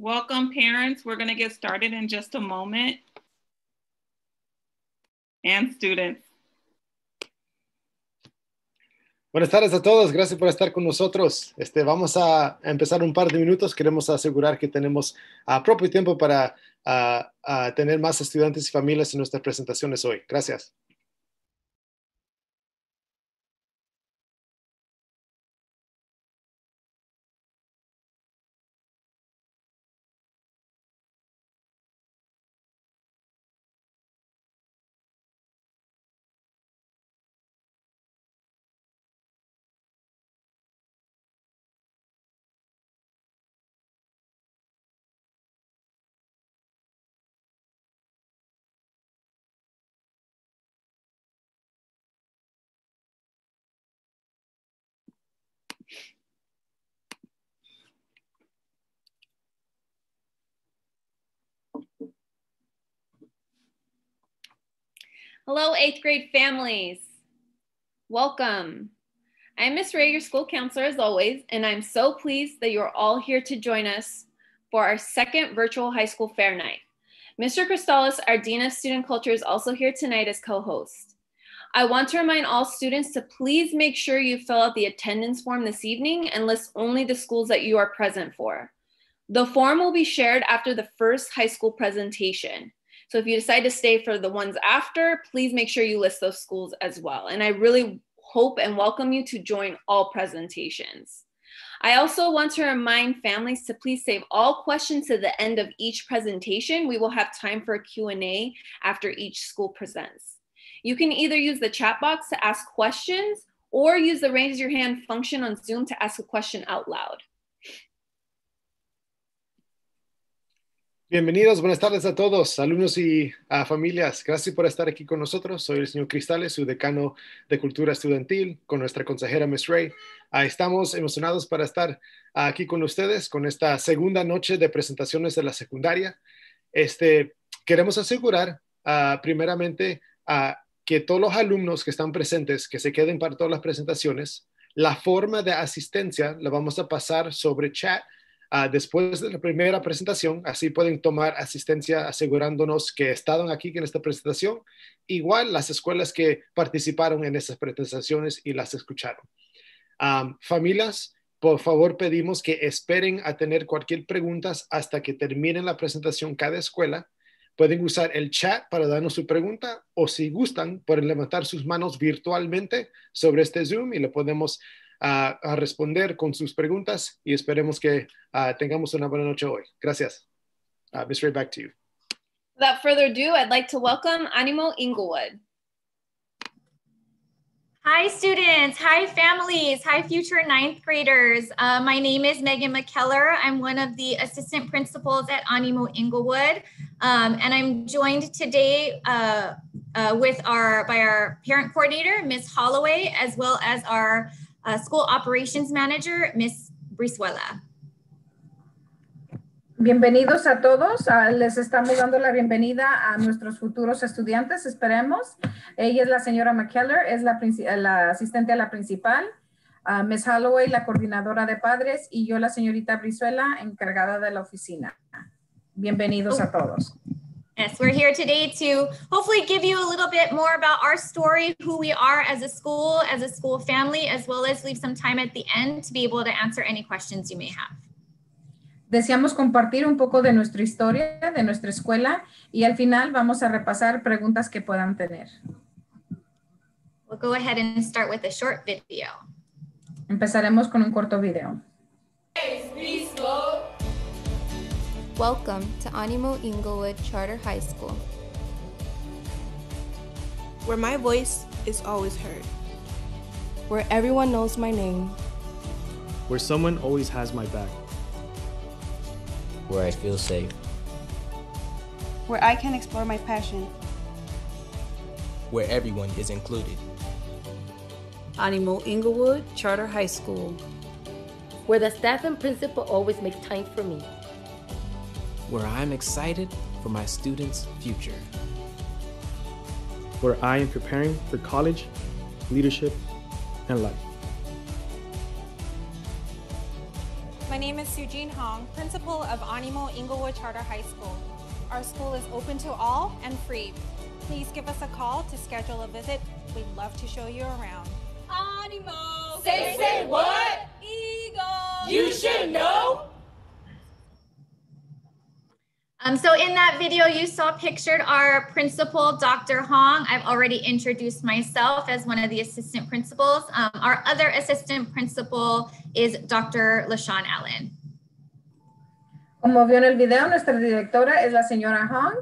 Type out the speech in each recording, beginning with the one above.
Welcome parents. We're gonna get started in just a moment. And students. Buenas tardes a todos, gracias por estar con nosotros. Este, vamos a empezar un par de minutos. Queremos asegurar que tenemos uh, propio tiempo para tener más estudiantes y familias en nuestras presentaciones hoy. Gracias. Hello, eighth grade families. Welcome. I'm Miss Ray, your school counselor as always, and I'm so pleased that you're all here to join us for our second virtual high school fair night. Mr. Cristales, our Dean of Student Culture, is also here tonight as co-host. I want to remind all students to please make sure you fill out the attendance form this evening and list only the schools that you are present for. The form will be shared after the first high school presentation. So if you decide to stay for the ones after, please make sure you list those schools as well. And I really hope and welcome you to join all presentations. I also want to remind families to please save all questions to the end of each presentation. We will have time for a Q&A after each school presents. You can either use the chat box to ask questions or use the raise your hand function on Zoom to ask a question out loud. Bienvenidos, buenas tardes a todos, alumnos y a familias. Gracias por estar aquí con nosotros. Soy el señor Cristales, su decano de Cultura Estudiantil, con nuestra consejera Miss Ray. Estamos emocionados para estar aquí con ustedes con esta segunda noche de presentaciones de la secundaria. Este, queremos asegurar, uh, primeramente, uh, que todos los alumnos que están presentes, que se queden para todas las presentaciones, la forma de asistencia la vamos a pasar sobre chat Uh, después de la primera presentación, así pueden tomar asistencia asegurándonos que estaban aquí en esta presentación. Igual las escuelas que participaron en esas presentaciones y las escucharon. Familias, por favor pedimos que esperen a tener cualquier pregunta hasta que terminen la presentación cada escuela. Pueden usar el chat para darnos su pregunta o si gustan, pueden levantar sus manos virtualmente sobre este Zoom y le podemos a, a responder con sus preguntas y esperemos que uh, tengamos una buena noche hoy. Gracias. Uh, Ms. Ray, back to you. Without further ado, I'd like to welcome Animo Inglewood. Hi students, hi families, hi future ninth graders. Uh, my name is Megan McKellar. I'm one of the assistant principals at Animo Inglewood. Um, and I'm joined today uh, uh, with our, by our parent coordinator, Ms. Holloway, as well as our uh, School Operations Manager, Ms. Brizuela. Bienvenidos a todos. Uh, les estamos dando la bienvenida a nuestros futuros estudiantes, esperemos. Ella es la señora McKellar, es la, la asistente a la principal. Uh, Ms. Holloway, la coordinadora de padres, y yo, la señorita Brizuela, encargada de la oficina. Bienvenidos a todos. Yes, we're here today to hopefully give you a little bit more about our story, who we are as a school, as a school family, as well as leave some time at the end to be able to answer any questions you may have. Deseamos compartir un poco de nuestra historia, de nuestra escuela, y al final vamos a repasar preguntas que puedan tener. We'll go ahead and start with a short video. Empezaremos con un corto video. Welcome to Animo Inglewood Charter High School, where my voice is always heard, where everyone knows my name, where someone always has my back, where I feel safe, where I can explore my passion, where everyone is included. Animo Inglewood Charter High School, where the staff and principal always make time for me where I'm excited for my students' future. Where I am preparing for college, leadership, and life. My name is Sujin Hong, principal of Animo Inglewood Charter High School. Our school is open to all and free. Please give us a call to schedule a visit. We'd love to show you around. Animo! Say, say what? Eagle! You should know! Um, so in that video, you saw pictured our principal, Dr. Hong. I've already introduced myself as one of the assistant principals. Um, our other assistant principal is Dr. LaShawn Allen. Como vio en el video, nuestra directora es la señora Hong,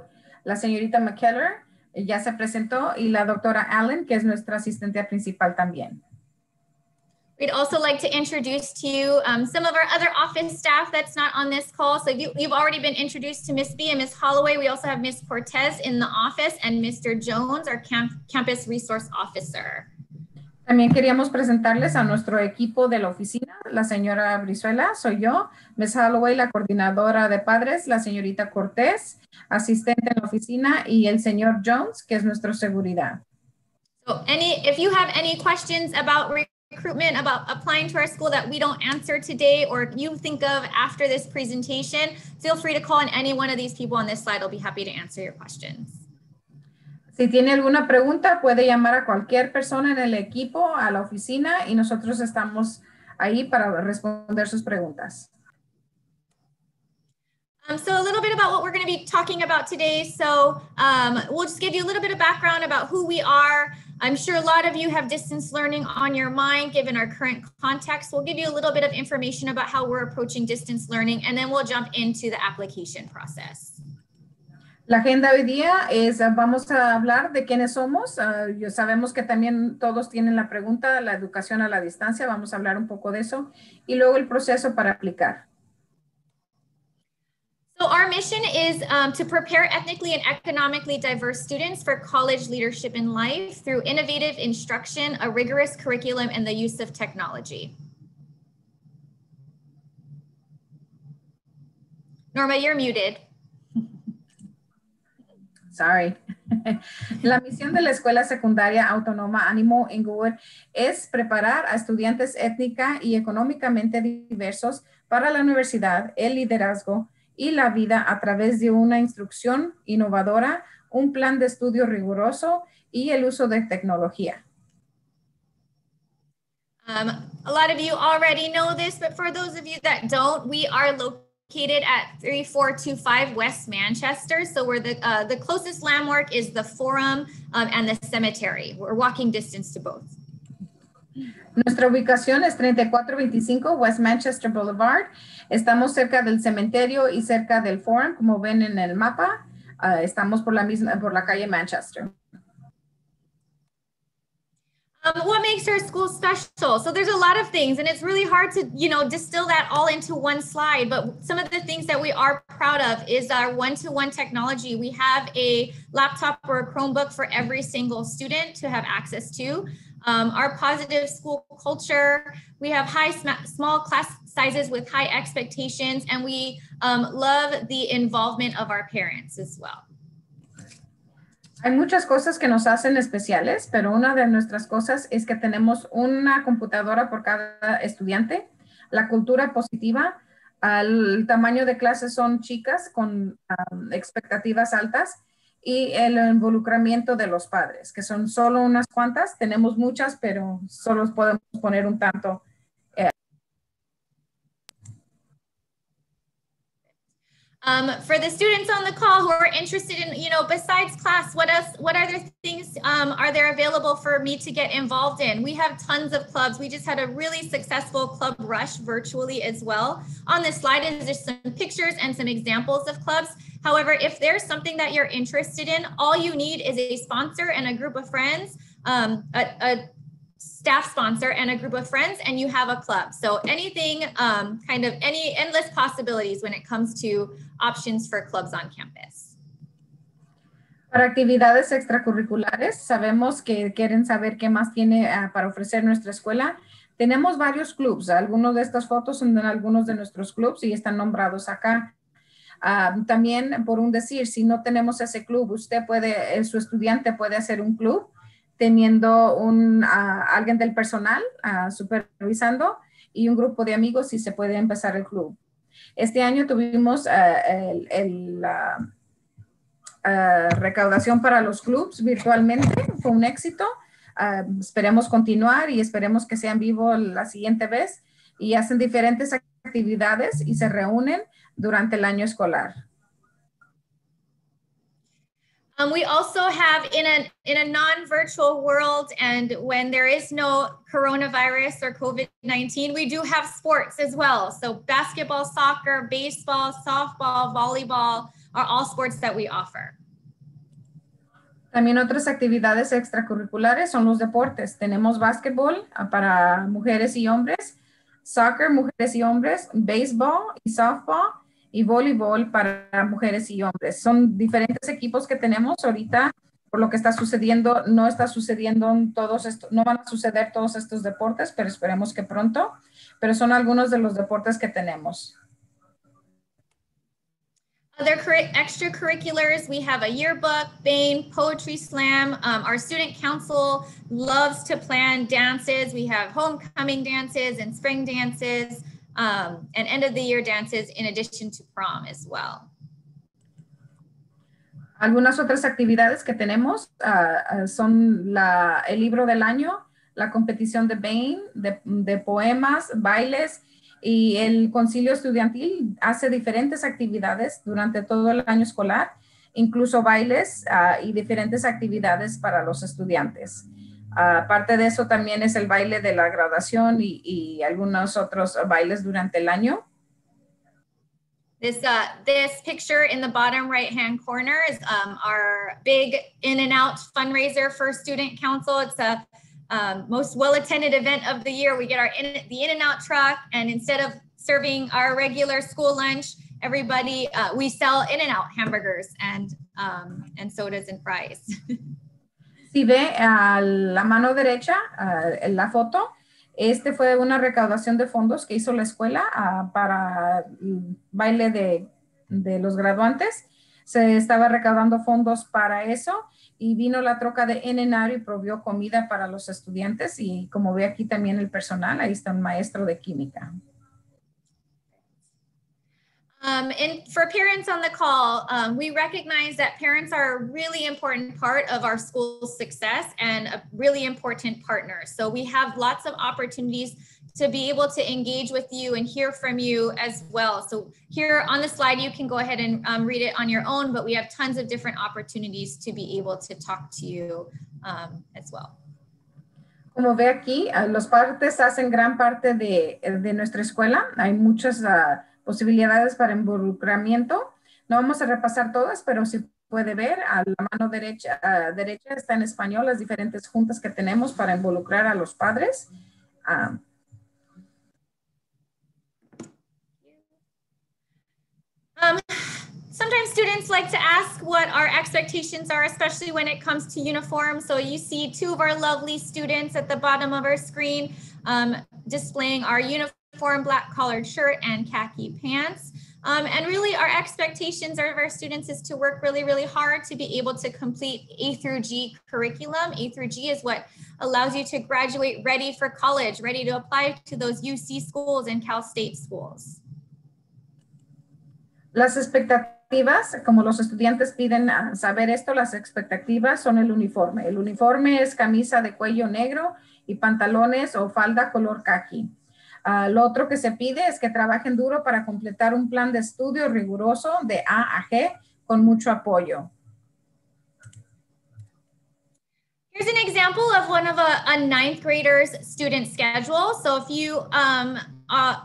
la señorita McKellar, ya se presentó, y la doctora Allen, que es nuestra asistente principal también. We'd also like to introduce to you um, some of our other office staff that's not on this call. So you, have already been introduced to Miss B and Miss Holloway. We also have Miss Cortez in the office and Mr. Jones, our camp, campus resource officer. También queríamos presentarles a nuestro equipo de la oficina, la señora Brizuela, soy yo, Miss Holloway, la coordinadora de padres, la señorita Cortés, asistente en la oficina, y el señor Jones, que es nuestro seguridad. So any, if you have any questions about recruitment about applying to our school that we don't answer today or you think of after this presentation, feel free to call on any one of these people on this slide. I'll be happy to answer your questions. Si tiene alguna pregunta, puede llamar a cualquier persona en el equipo, a la oficina, y nosotros estamos ahí para responder sus preguntas. Um, so a little bit about what we're going to be talking about today. So um, we'll just give you a little bit of background about who we are, I'm sure a lot of you have distance learning on your mind given our current context. We'll give you a little bit of information about how we're approaching distance learning and then we'll jump into the application process. La agenda hoy día es, vamos a hablar de quiénes somos. Uh, sabemos que también todos tienen la pregunta, la educación a la distancia. Vamos a hablar un poco de eso. Y luego el proceso para aplicar. So our mission is um, to prepare ethnically and economically diverse students for college leadership in life through innovative instruction, a rigorous curriculum, and the use of technology. Norma, you're muted. Sorry. La misión de la Escuela Secundaria Autónoma Ánimo Inglewood es preparar a estudiantes étnica y económicamente diversos para la universidad, el liderazgo, y la vida a través de una instrucción innovadora, un plan de estudio riguroso y el uso de tecnología. Um, a lot of you already know this, but for those of you that don't, we are located at 3425 West Manchester. So we're the, uh, the closest landmark is the Forum um, and the cemetery. We're walking distance to both. Nuestra ubicación es 3425 West Manchester Boulevard. Estamos cerca del cementerio y cerca del Forum, como ven en el mapa. Uh, estamos por la misma, por la calle Manchester. Um, what makes our school special? So there's a lot of things, and it's really hard to, you know, distill that all into one slide. But some of the things that we are proud of is our one-to-one technology. We have a laptop or a Chromebook for every single student to have access to. Um, our positive school culture, we have high, sm small class sizes with high expectations, and we um, love the involvement of our parents as well. Hay muchas cosas que nos hacen especiales, pero una de nuestras cosas es que tenemos una computadora por cada estudiante, la cultura positiva, el tamaño de clases son chicas con um, expectativas altas y el involucramiento de los padres, que son solo unas cuantas. Tenemos muchas, pero solo podemos poner un tanto Um, for the students on the call who are interested in, you know, besides class, what else, what other things um, are there available for me to get involved in? We have tons of clubs. We just had a really successful club rush virtually as well. On this slide is just some pictures and some examples of clubs. However, if there's something that you're interested in, all you need is a sponsor and a group of friends, um, a, a staff sponsor and a group of friends and you have a club. So anything, um, kind of any endless possibilities when it comes to options for clubs on campus. Para actividades extracurriculares, sabemos que quieren saber qué más tiene uh, para ofrecer nuestra escuela. Tenemos varios clubs. Algunos de estas fotos son de algunos de nuestros clubs y están nombrados acá. Uh, también, por un decir, si no tenemos ese club, usted puede, eh, su estudiante puede hacer un club teniendo un, alguien del personal supervisando y un grupo de amigos y se puede empezar el club. Este año tuvimos eh, la eh, recaudación para los clubs virtualmente, fue un éxito. Ah, esperemos continuar y esperemos que sean vivos la siguiente vez y hacen diferentes actividades y se reúnen durante el año escolar. Um, we also have in a in a non-virtual world, and when there is no coronavirus or COVID-19, we do have sports as well. So basketball, soccer, baseball, softball, volleyball are all sports that we offer. También otras actividades extracurriculares son los deportes. Tenemos básquetbol ah, para mujeres y hombres, soccer, mujeres y hombres, béisbol y softball y voleibol para mujeres y hombres. Son diferentes equipos que tenemos ahorita. Por lo que está sucediendo, no está sucediendo todos estos, no van a suceder todos estos deportes, pero esperemos que pronto. Pero son algunos de los deportes que tenemos. Other extracurriculars, we have a yearbook, Bain, Poetry Slam. Um, our student council loves to plan dances. We have homecoming dances and spring dances um, and end of the year dances in addition to prom as well. Algunas otras actividades que tenemos uh, son la, el libro del año, la competición de Bain, de, poemas, bailes, y el concilio estudiantil hace diferentes actividades durante todo el año escolar, incluso bailes uh, y diferentes actividades para los estudiantes. Aparte de eso, también es el baile de la graduación y, y algunos otros bailes durante el año. This, uh, this picture in the bottom right hand corner is um, our big In-N-Out fundraiser for student council. It's a um, most well-attended event of the year. We get our in, the In-N-Out truck, and instead of serving our regular school lunch, everybody uh, we sell In-N-Out hamburgers and um, and sodas and fries. Si ve a la mano derecha uh, la foto, este fue una recaudación de fondos que hizo la escuela uh, para el baile de, los graduantes. Se estaba recaudando fondos para eso y vino la troca de Enenar y provió comida para los estudiantes y como ve aquí también el personal, ahí está un maestro de química. Um, and for parents on the call, um, we recognize that parents are a really important part of our school's success and a really important partner. So we have lots of opportunities to be able to engage with you and hear from you as well. So here on the slide, you can go ahead and um, read it on your own, but we have tons of different opportunities to be able to talk to you um, as well. Como ve aquí, uh, los partes hacen gran parte de, de nuestra escuela. Hay muchas uh, posibilidades para involucramiento. No vamos a repasar todas, pero si puede ver, a la mano derecha, uh, derecha está en español las diferentes juntas que tenemos para involucrar a los padres. Um, Um, sometimes students like to ask what our expectations are, especially when it comes to uniform. So you see two of our lovely students at the bottom of our screen um, displaying our uniform black collared shirt and khaki pants. Um, and really our expectations of our students is to work really, really hard to be able to complete A through G curriculum. A through G is what allows you to graduate ready for college, ready to apply to those UC schools and Cal State schools. Las expectativas, como los estudiantes piden saber esto, las expectativas son el uniforme. El uniforme es camisa de cuello negro y pantalones o falda color khaki. Uh, lo otro que se pide es que trabajen duro para completar un plan de estudio riguroso de A a G con mucho apoyo. Here's an example of one of a, a ninth grader's student schedule. So if you um, uh,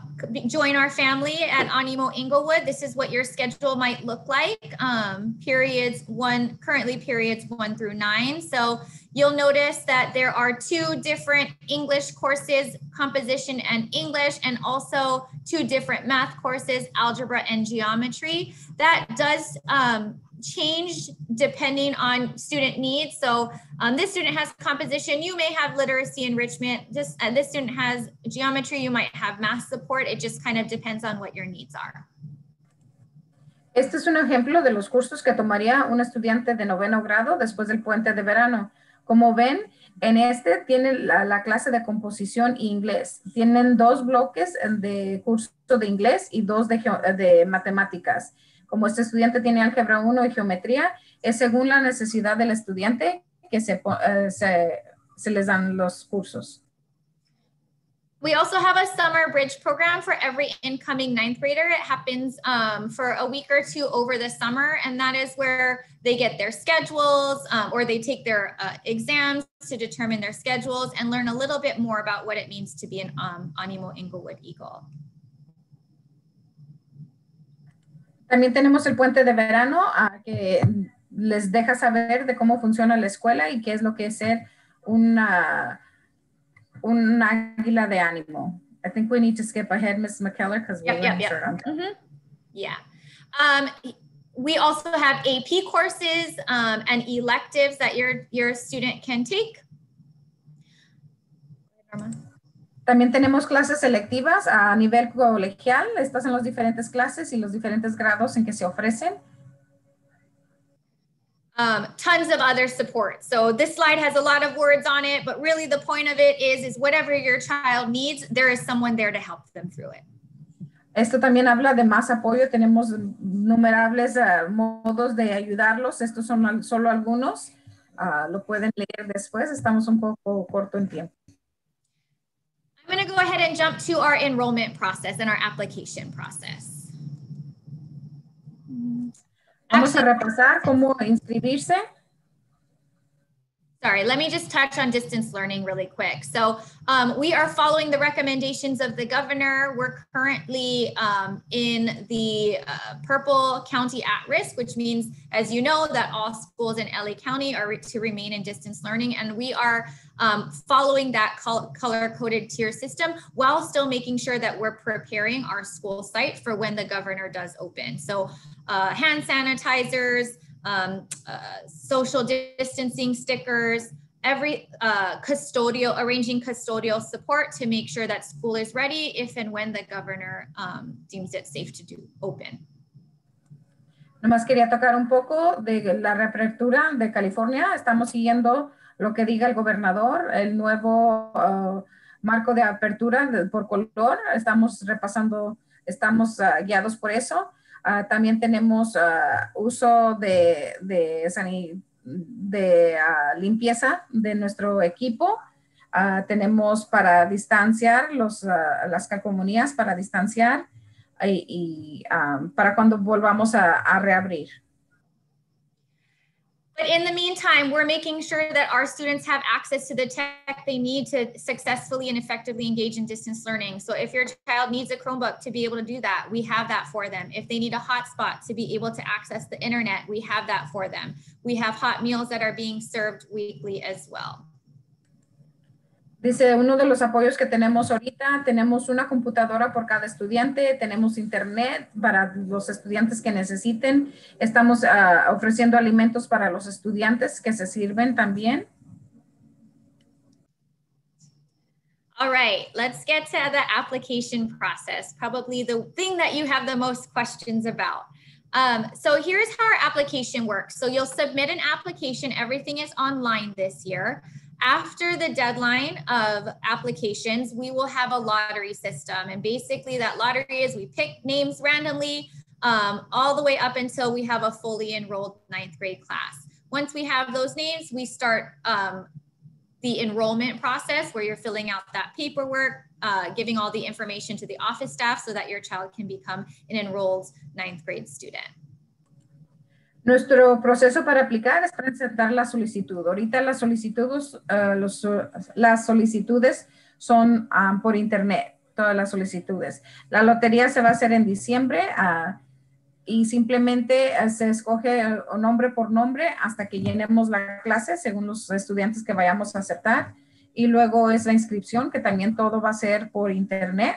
join our family at Animo Inglewood, this is what your schedule might look like. Um, periods one, currently periods one through nine. So you'll notice that there are two different English courses, composition and English, and also two different math courses, algebra and geometry. That does um, change depending on student needs. So um, this student has composition, you may have literacy enrichment. This, uh, this student has geometry, you might have math support. It just kind of depends on what your needs are. Este es un ejemplo de los cursos que tomaría un estudiante de noveno grado después del puente de verano. Como ven, en este tiene la, la, clase de composición e inglés. Tienen dos bloques de curso de inglés y dos de, de matemáticas. Como este estudiante tiene álgebra 1 y geometría, es según la necesidad del estudiante que se, se, se les dan los cursos. We also have a summer bridge program for every incoming ninth grader. It happens um, for a week or two over the summer, and that is where they get their schedules um, or they take their uh, exams to determine their schedules and learn a little bit more about what it means to be an um, Animo Inglewood Eagle. También tenemos el puente de verano uh, que les deja saber de cómo funciona la escuela y qué es lo que es ser una un águila de ánimo. I think we need to skip ahead, Ms. McKellar, because we're yep, yep, on mm -hmm. Yeah. Um, we also have AP courses um, and electives that your, your student can take. También tenemos clases selectivas a nivel colegial. Estas son las diferentes clases y los diferentes grados en que se ofrecen. Um, tons of other support. So this slide has a lot of words on it, but really the point of it is, is whatever your child needs, there is someone there to help them through it. Esto también habla de más apoyo. Tenemos numerables uh, modos de ayudarlos. Estos son solo algunos. Uh, lo pueden leer después. Estamos un poco corto en tiempo. I'm going to go ahead and jump to our enrollment process and our application process. Vamos a repasar cómo inscribirse. Sorry, let me just touch on distance learning really quick. So um, we are following the recommendations of the governor. We're currently um, in the uh, purple county at risk, which means, as you know, that all schools in LA County are to remain in distance learning. And we are um, following that color coded tier system while still making sure that we're preparing our school site for when the governor does open. So uh, hand sanitizers, um, uh, social distancing stickers, every uh, custodial, arranging custodial support to make sure that school is ready if and when the governor um, deems it safe to do open. Nomás quería tocar un poco de la reapertura de California. Estamos siguiendo lo que diga el gobernador, el nuevo uh, marco de apertura de, por color. Estamos repasando, estamos uh, guiados por eso. Uh, también tenemos uso de, de, de limpieza de nuestro equipo. tenemos para distanciar los, las calcomanías, para distanciar y, um, para cuando volvamos a reabrir. But in the meantime, we're making sure that our students have access to the tech they need to successfully and effectively engage in distance learning. So if your child needs a Chromebook to be able to do that, we have that for them. If they need a hotspot to be able to access the internet, we have that for them. We have hot meals that are being served weekly as well. Dice, uno de los apoyos que tenemos ahorita, tenemos una computadora por cada estudiante, tenemos internet para los estudiantes que necesiten, estamos uh, ofreciendo alimentos para los estudiantes que se sirven también. All right, let's get to the application process, probably the thing that you have the most questions about. Um, so here's how our application works. So you'll submit an application, everything is online this year. After the deadline of applications, we will have a lottery system. And basically, that lottery is we pick names randomly um, all the way up until we have a fully enrolled ninth grade class. Once we have those names, we start um, the enrollment process where you're filling out that paperwork, uh, giving all the information to the office staff so that your child can become an enrolled ninth grade student. Nuestro proceso para aplicar es presentar la solicitud. Ahorita las solicitudes, los, las solicitudes son um, por internet, todas las solicitudes. La lotería se va a hacer en diciembre uh, y simplemente uh, se escoge nombre por nombre hasta que llenemos la clase según los estudiantes que vayamos a aceptar. Y luego es la inscripción, que también todo va a ser por internet.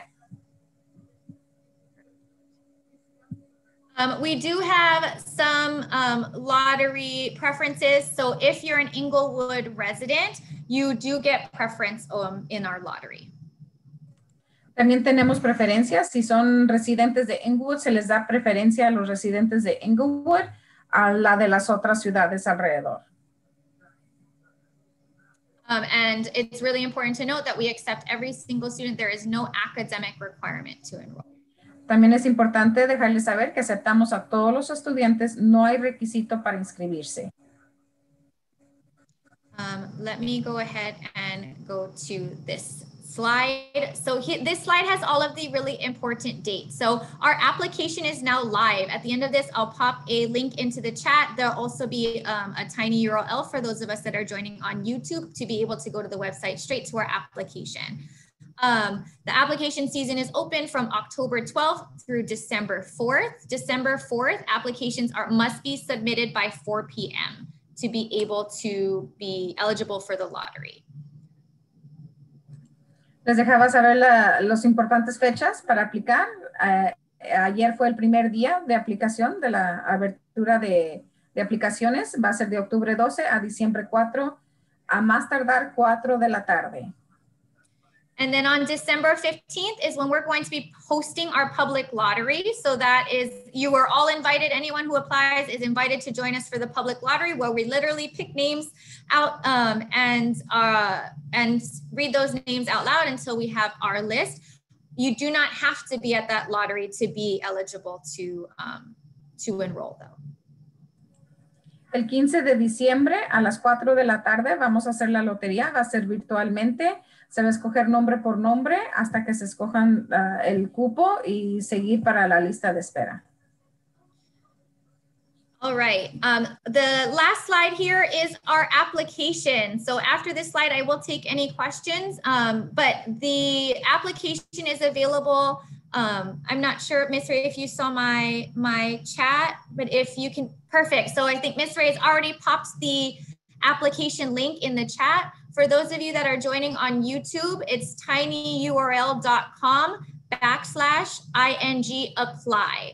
Um, we do have some um, lottery preferences. So if you're an Inglewood resident, you do get preference um, in our lottery. También tenemos preferencias. Si son residentes de Inglewood, se les da preferencia a los residentes de Inglewood a la de las otras ciudades alrededor. Um, and it's really important to note that we accept every single student. There is no academic requirement to enroll. También es importante dejarles saber que aceptamos a todos los estudiantes, no hay requisito para inscribirse. Um, let me go ahead and go to this slide. So he, this slide has all of the really important dates. So our application is now live. At the end of this, I'll pop a link into the chat. There'll also be um, a tiny URL for those of us that are joining on YouTube to be able to go to the website straight to our application. Um, the application season is open from October 12th through December 4th. December 4th, applications are must be submitted by 4 p.m. to be able to be eligible for the lottery. Les dejaba saber la, los importantes fechas para aplicar. Eh, ayer fue el primer día de aplicación de la abertura de, de, aplicaciones. Va a ser de octubre 12 a diciembre 4, a más tardar 4 de la tarde. And then on December 15th is when we're going to be hosting our public lottery. So that is, you are all invited. Anyone who applies is invited to join us for the public lottery where we literally pick names out um, and, uh, and read those names out loud until we have our list. You do not have to be at that lottery to be eligible to, um, to enroll though. El 15 de diciembre a las 4 de la tarde vamos a hacer la lotería, va a ser virtualmente. Se va a escoger nombre por nombre hasta que se escojan uh, el cupo y seguir para la lista de espera. All right. Um, the last slide here is our application. So after this slide, I will take any questions, um, but the application is available. Um, I'm not sure, Miss Ray, if you saw my, my chat, but if you can, perfect. So I think Miss Ray has already popped the application link in the chat. For those of you that are joining on YouTube, it's tinyurl.com backslash ing apply.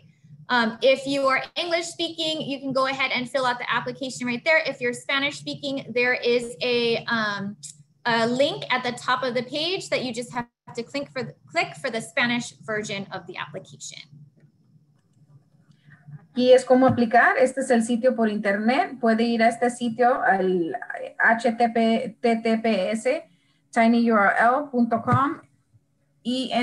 Um, if you are English speaking, you can go ahead and fill out the application right there. If you're Spanish speaking, there is a, um, a link at the top of the page that you just have to click for, the, click for the Spanish version of the application. Aquí es cómo aplicar. Este es el sitio por internet. Puede ir a este sitio al https tinyurl.com ing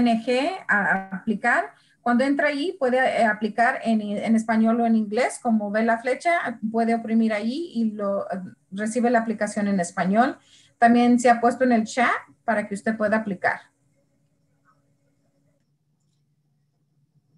a aplicar. Cuando entra ahí puede eh, aplicar en, en, español o en inglés. Como ve la flecha, puede oprimir ahí y lo recibe la aplicación en español. También se ha puesto en el chat para que usted pueda aplicar.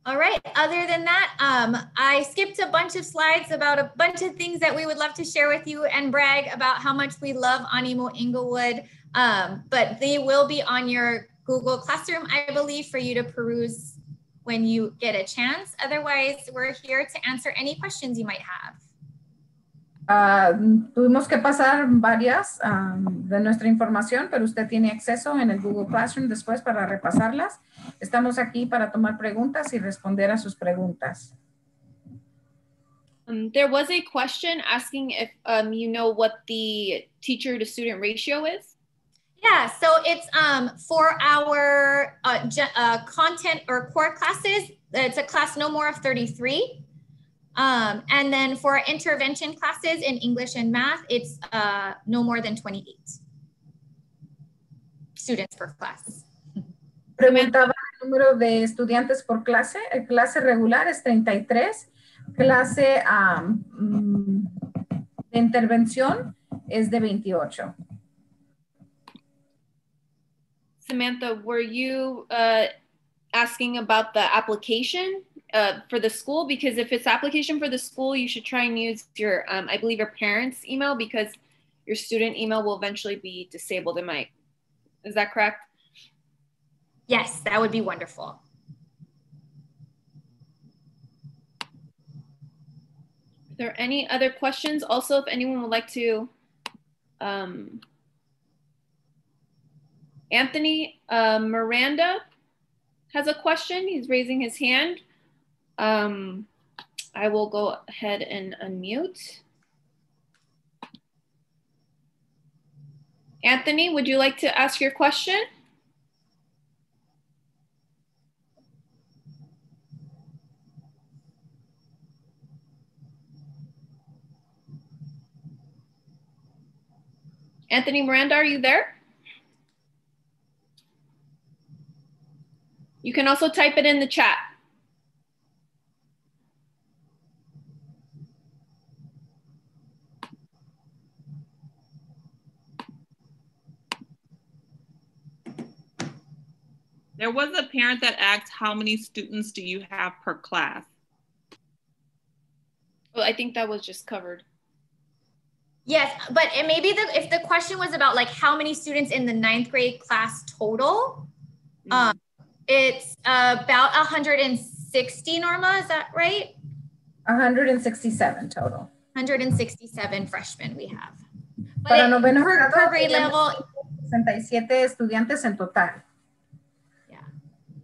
All right. Other than that, um, I skipped a bunch of slides about a bunch of things that we would love to share with you and brag about how much we love Animo Inglewood. Um, but they will be on your Google Classroom, I believe, for you to peruse when you get a chance. Otherwise, we're here to answer any questions you might have. Uh, tuvimos que pasar varias um, de nuestra información, pero usted tiene acceso en el Google Classroom después para repasarlas. Estamos aquí para tomar preguntas y responder a sus preguntas. Um, there was a question asking if um, you know what the teacher to student ratio is. Yeah, so it's um, for our uh, uh, content or core classes, it's a class no more of 33. Um, and then for our intervention classes in English and math, it's uh, no more than 28 students per class. Preguntaba el número de estudiantes por clase. El clase regular es 33. Clase um, de intervención es de 28. Samantha, were you uh, asking about the application uh, for the school? Because if it's application for the school, you should try and use your, um, I believe, your parents' email because your student email will eventually be disabled. It might. Is that correct? Yes, that would be wonderful. Are there any other questions? Also, if anyone would like to, um, Anthony uh, Miranda has a question. He's raising his hand. Um, I will go ahead and unmute. Anthony, would you like to ask your question? Anthony Miranda, are you there? You can also type it in the chat. There was a parent that asked, how many students do you have per class? Well, I think that was just covered. Yes, but it maybe the if the question was about like how many students in the ninth grade class total, mm-hmm. um, it's about 160, Norma, is that right? 167 total. 167 freshmen we have. But Para noveno per, per grade level, 67 estudiantes en total. Yeah,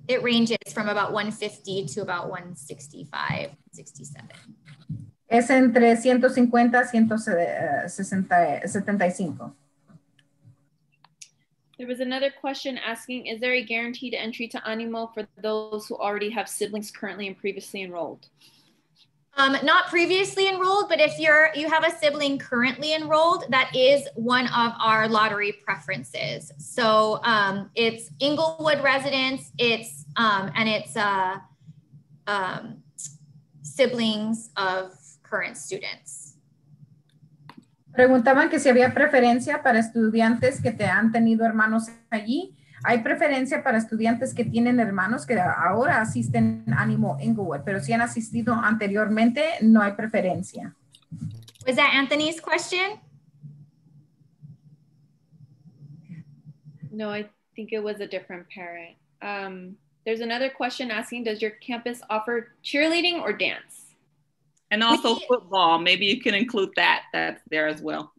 it ranges from about 150 to about 165, 67. Es entre 150 y 175. There was another question asking, is there a guaranteed entry to Animo for those who already have siblings currently and previously enrolled? Um, not previously enrolled, but if you're you have a sibling currently enrolled, that is one of our lottery preferences. So um, it's Inglewood residents, it's um, and it's uh, um, siblings of current students. Preguntaban que si había preferencia para estudiantes que te han tenido hermanos allí. Hay preferencia para estudiantes que tienen hermanos que ahora asisten Ánimo Inglewood, pero si han asistido anteriormente, no hay preferencia. Was that Anthony's question? No, I think it was a different parent. Um, there's another question asking, does your campus offer cheerleading or dance? And also we, football, maybe you can include that. That's there as well.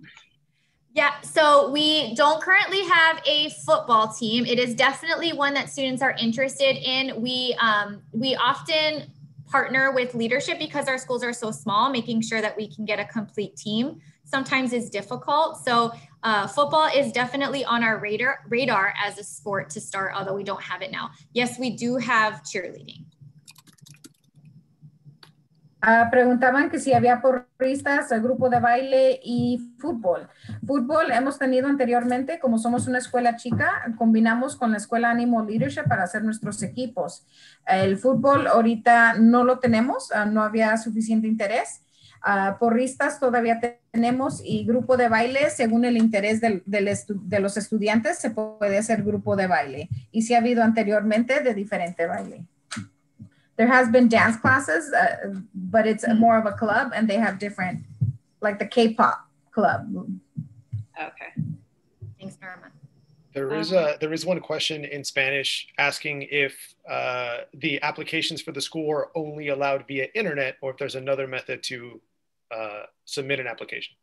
Yeah, so we don't currently have a football team. It is definitely one that students are interested in. We um, we often partner with leadership because our schools are so small, making sure that we can get a complete team sometimes is difficult. So uh, football is definitely on our radar radar as a sport to start, although we don't have it now. Yes, we do have cheerleading. Uh, preguntaban que si había porristas, grupo de baile y fútbol. Fútbol hemos tenido anteriormente, como somos una escuela chica, combinamos con la escuela Animal Leadership para hacer nuestros equipos. El fútbol ahorita no lo tenemos, uh, no había suficiente interés. Uh, porristas todavía tenemos y grupo de baile, según el interés del, del de los estudiantes, se puede hacer grupo de baile. Y si ha habido anteriormente de diferente baile. There has been dance classes, uh, but it's mm-hmm. more of a club and they have different, like the K-pop club. Okay. Thanks, Norma. There is um, a there is one question in Spanish asking if uh, the applications for the school are only allowed via internet or if there's another method to uh, submit an application.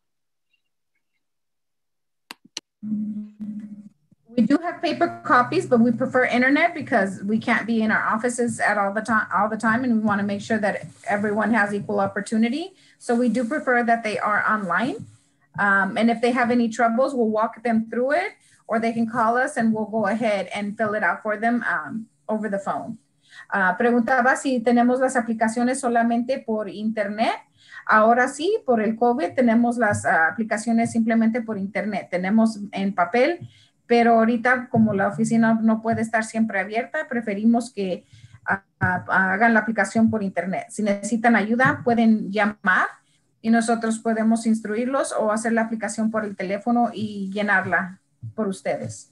We do have paper copies, but we prefer internet because we can't be in our offices at all the time, all the time, and we want to make sure that everyone has equal opportunity. So we do prefer that they are online. Um, and if they have any troubles, we'll walk them through it, or they can call us and we'll go ahead and fill it out for them um, over the phone. Uh, preguntaba si tenemos las aplicaciones solamente por internet. Ahora sí, por el COVID tenemos las uh, aplicaciones simplemente por internet. Tenemos en papel pero ahorita como la oficina no puede estar siempre abierta, preferimos que hagan la aplicación por internet. Si necesitan ayuda, pueden llamar y nosotros podemos instruirlos o hacer la aplicación por el teléfono y llenarla por ustedes.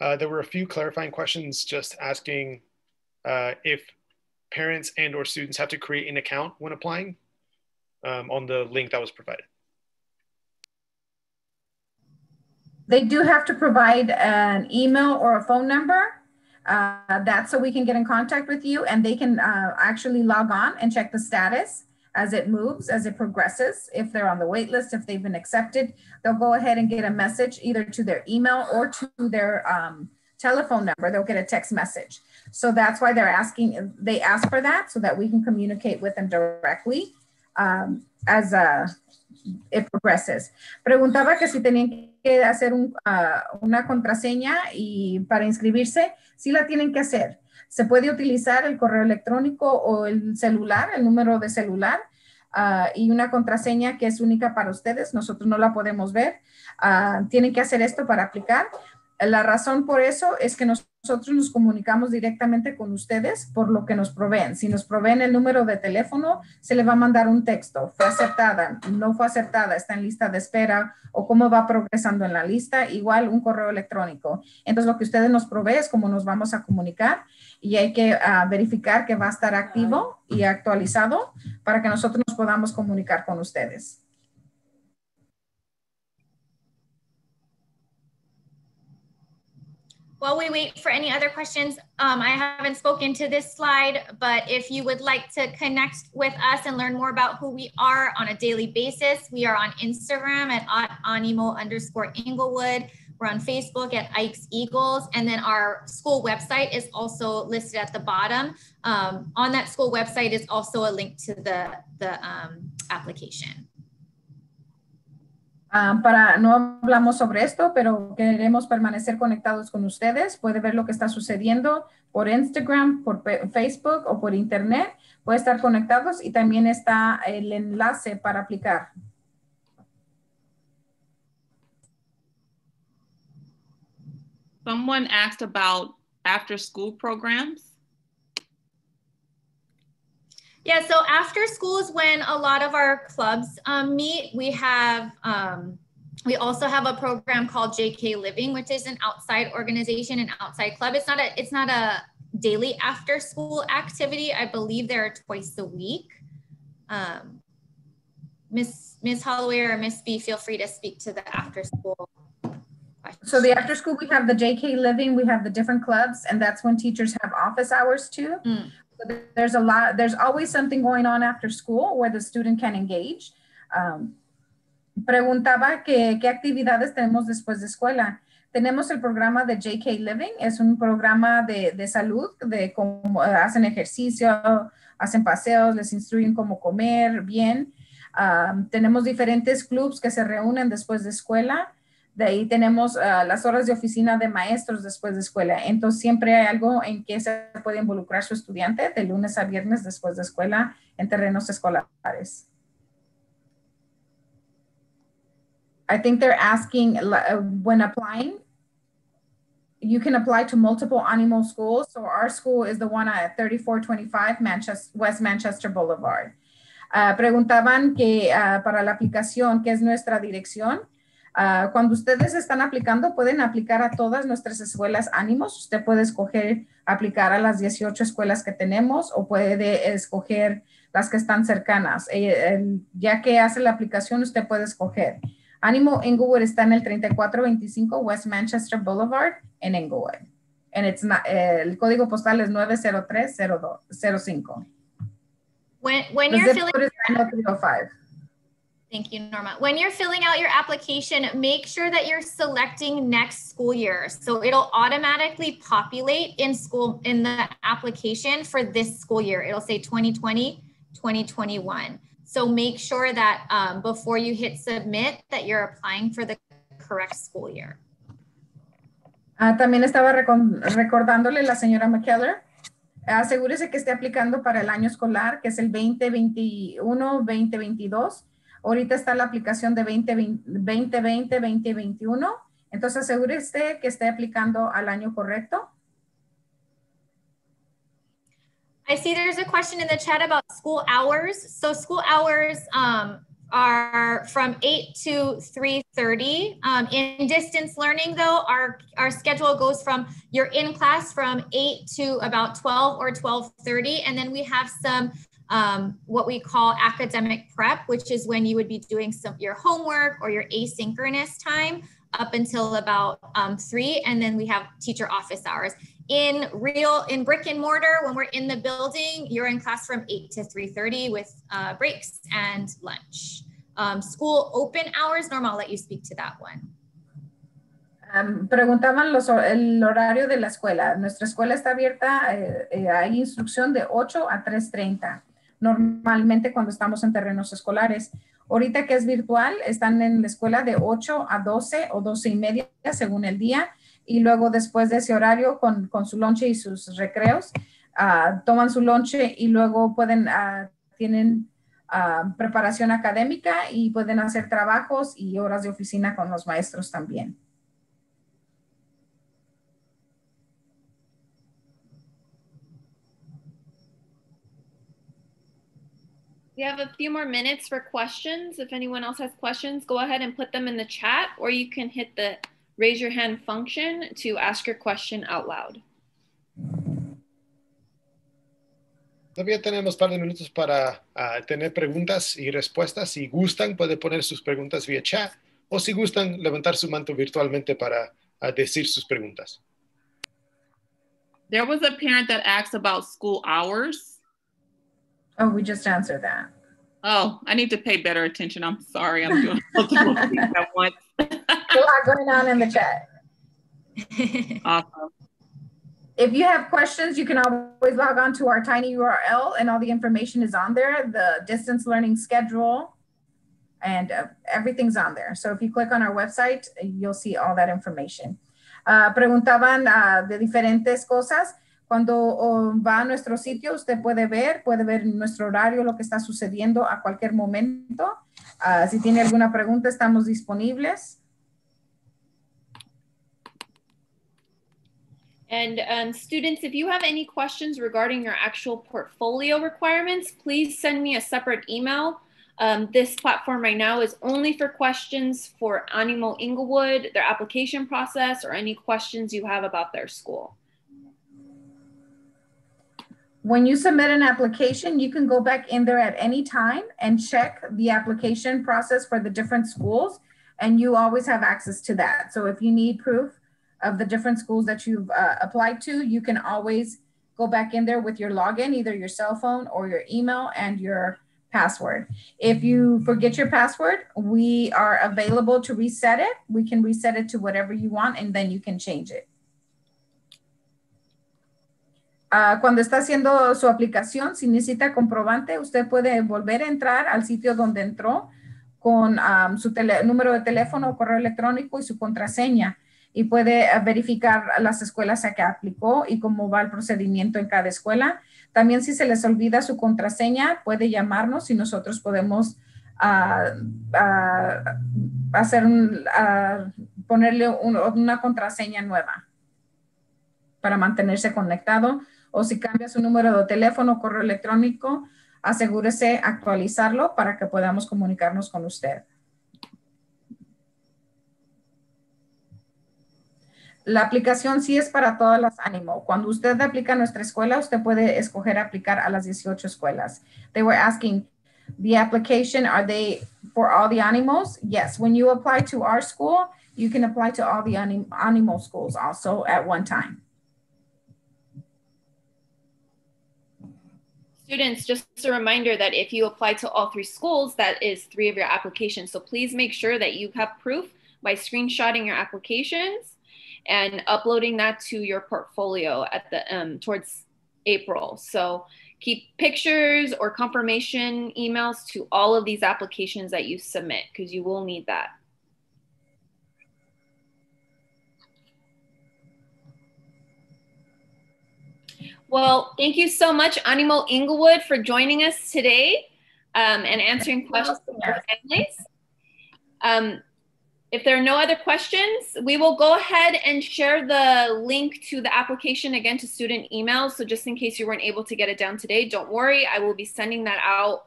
Uh, there were a few clarifying questions just asking uh, if parents and or students have to create an account when applying um, on the link that was provided. They do have to provide an email or a phone number. Uh, that's so we can get in contact with you and they can uh, actually log on and check the status as it moves, as it progresses. If they're on the wait list, if they've been accepted, they'll go ahead and get a message either to their email or to their um, telephone number. They'll get a text message. So that's why they're asking, they ask for that so that we can communicate with them directly. um, as uh, it progresses. Preguntaba que si tenían que hacer un, uh, una contraseña y para inscribirse, sí la tienen que hacer. Se puede utilizar el correo electrónico o el celular, el número de celular, uh, y una contraseña que es única para ustedes. Nosotros no la podemos ver. Uh, tienen que hacer esto para aplicar. La razón por eso es que nosotros nos comunicamos directamente con ustedes por lo que nos proveen. Si nos proveen el número de teléfono, se le va a mandar un texto. Fue aceptada, no fue aceptada, está en lista de espera o cómo va progresando en la lista. Igual un correo electrónico. Entonces, lo que ustedes nos proveen es cómo nos vamos a comunicar y hay que uh, verificar que va a estar activo y actualizado para que nosotros nos podamos comunicar con ustedes. While we wait for any other questions, um, I haven't spoken to this slide, but if you would like to connect with us and learn more about who we are on a daily basis, we are on Instagram at Animo underscore Inglewood. We're on Facebook at Ike's Eagles. And then our school website is also listed at the bottom. Um, on that school website is also a link to the, the um, application. Um, para, no hablamos sobre esto, pero queremos permanecer conectados con ustedes. Puede ver lo que está sucediendo por Instagram, por Facebook o por Internet. Puede estar conectados y también está el enlace para aplicar. Someone asked about after school programs. Yeah, so after school is when a lot of our clubs um, meet. We have, um, we also have a program called JK Livin, which is an outside organization, an outside club. It's not a, it's not a daily after school activity. I believe there are twice a week. Um, Miss Miss Holloway or Miss B, feel free to speak to the after school. So the after school, we have the JK Livin, we have the different clubs, and that's when teachers have office hours too. Mm there's a lot, there's always something going on after school where the student can engage. Um, preguntaba que, qué actividades tenemos después de escuela. Tenemos el programa de JK Living, es un programa de, de salud, de cómo hacen ejercicio, hacen paseos, les instruyen cómo comer bien. Um, tenemos diferentes clubs que se reúnen después de escuela. De ahí tenemos uh, las horas de oficina de maestros después de escuela. Entonces siempre hay algo en que se puede involucrar su estudiante de lunes a viernes después de escuela en terrenos escolares. I think they're asking uh, when applying, you can apply to multiple animal schools. So our school is the one at 3425 Manchester, West Manchester Boulevard. Uh, preguntaban que uh, para la aplicación, ¿qué es nuestra dirección? Uh, cuando ustedes están aplicando, pueden aplicar a todas nuestras escuelas ánimos. Usted puede escoger aplicar a las 18 escuelas que tenemos o puede escoger las que están cercanas. Eh, ya que hace la aplicación, usted puede escoger. Ánimo Inglewood está en el 3425 West Manchester Boulevard en Inglewood. And it's not, eh, el código postal es 90305. When, when you're feeling... Thank you, Norma. When you're filling out your application, make sure that you're selecting next school year. So it'll automatically populate in school in the application for this school year. It'll say 2020, 2021. So make sure that um, before you hit submit that you're applying for the correct school year. Uh, también estaba recordándole la señora McKellar. Asegúrese que esté aplicando para el año escolar, que es el 2021-2022 Ahorita está la aplicación de 2020, 2021. Entonces asegúrese que esté aplicando al año correcto. I see there's a question in the chat about school hours. So school hours um, are from 8 to 3.30. Um, in distance learning though, our, our schedule goes from you're in class from 8 to about 12 or 12.30. And then we have some um, what we call academic prep, which is when you would be doing some your homework or your asynchronous time up until about um, three, and then we have teacher office hours. In real, in brick and mortar, when we're in the building, you're in class from eight to 3.30 with uh, breaks and lunch. Um, school open hours, Norma, I'll let you speak to that one. Um, preguntaban los, el horario de la escuela. Nuestra escuela está abierta, eh, eh, hay instrucción de 8 a 3.30. normalmente cuando estamos en terrenos escolares. Ahorita que es virtual, están en la escuela de 8 a 12 o 12 y media según el día y luego después de ese horario con, con su lonche y sus recreos, ah, toman su lonche y luego pueden, uh, tienen uh, preparación académica y pueden hacer trabajos y horas de oficina con los maestros también. We have a few more minutes for questions. If anyone else has questions, go ahead and put them in the chat or you can hit the raise your hand function to ask your question out loud. Todavía tenemos par de minutos para uh, tener preguntas y respuestas. Si gustan, pueden poner sus preguntas vía chat o si gustan, levantar su manto virtualmente para uh, decir sus preguntas. There was a parent that asked about school hours. Oh, we just answered that. Oh, I need to pay better attention. I'm sorry. I'm doing multiple things at once. a lot going on in the chat. awesome. If you have questions, you can always log on to our tiny URL and all the information is on there, the distance learning schedule, and uh, everything's on there. So if you click on our website, you'll see all that information. Uh, preguntaban uh, de diferentes cosas. Cuando va a nuestro sitio, usted puede ver, puede ver nuestro horario, lo que está sucediendo a cualquier momento. Uh, si tiene alguna pregunta, estamos disponibles. And um, students, if you have any questions regarding your actual portfolio requirements, please send me a separate email. Um, this platform right now is only for questions for Animo Inglewood, their application process, or any questions you have about their school. When you submit an application, you can go back in there at any time and check the application process for the different schools, and you always have access to that. So if you need proof of the different schools that you've uh, applied to, you can always go back in there with your login, either your cell phone or your email and your password. If you forget your password, we are available to reset it. We can reset it to whatever you want and then you can change it. Uh, cuando está haciendo su aplicación, si necesita comprobante, usted puede volver a entrar al sitio donde entró con um, su número de teléfono o correo electrónico y su contraseña y puede eh, verificar las escuelas a que aplicó y cómo va el procedimiento en cada escuela. También si se les olvida su contraseña, puede llamarnos y nosotros podemos uh, uh, hacer un, uh, ponerle un, una contraseña nueva para mantenerse conectado. O si cambia su número de teléfono o correo electrónico, asegúrese actualizarlo para que podamos comunicarnos con usted. La aplicación sí es para todas las ánimo. Cuando usted aplica a nuestra escuela, usted puede escoger aplicar a las 18 escuelas. They were asking, the application, are they for all the animals? Yes. When you apply to our school, you can apply to all the anim animal schools also at one time. Students, just a reminder that if you apply to all three schools, that is three of your applications. So please make sure that you have proof by screenshotting your applications and uploading that to your portfolio at the um, towards April. So keep pictures or confirmation emails to all of these applications that you submit because you will need that. Well, thank you so much, Animo Inglewood, for joining us today um, and answering questions from our families. Um, if there are no other questions, we will go ahead and share the link to the application again to student emails. So just in case you weren't able to get it down today, don't worry. I will be sending that out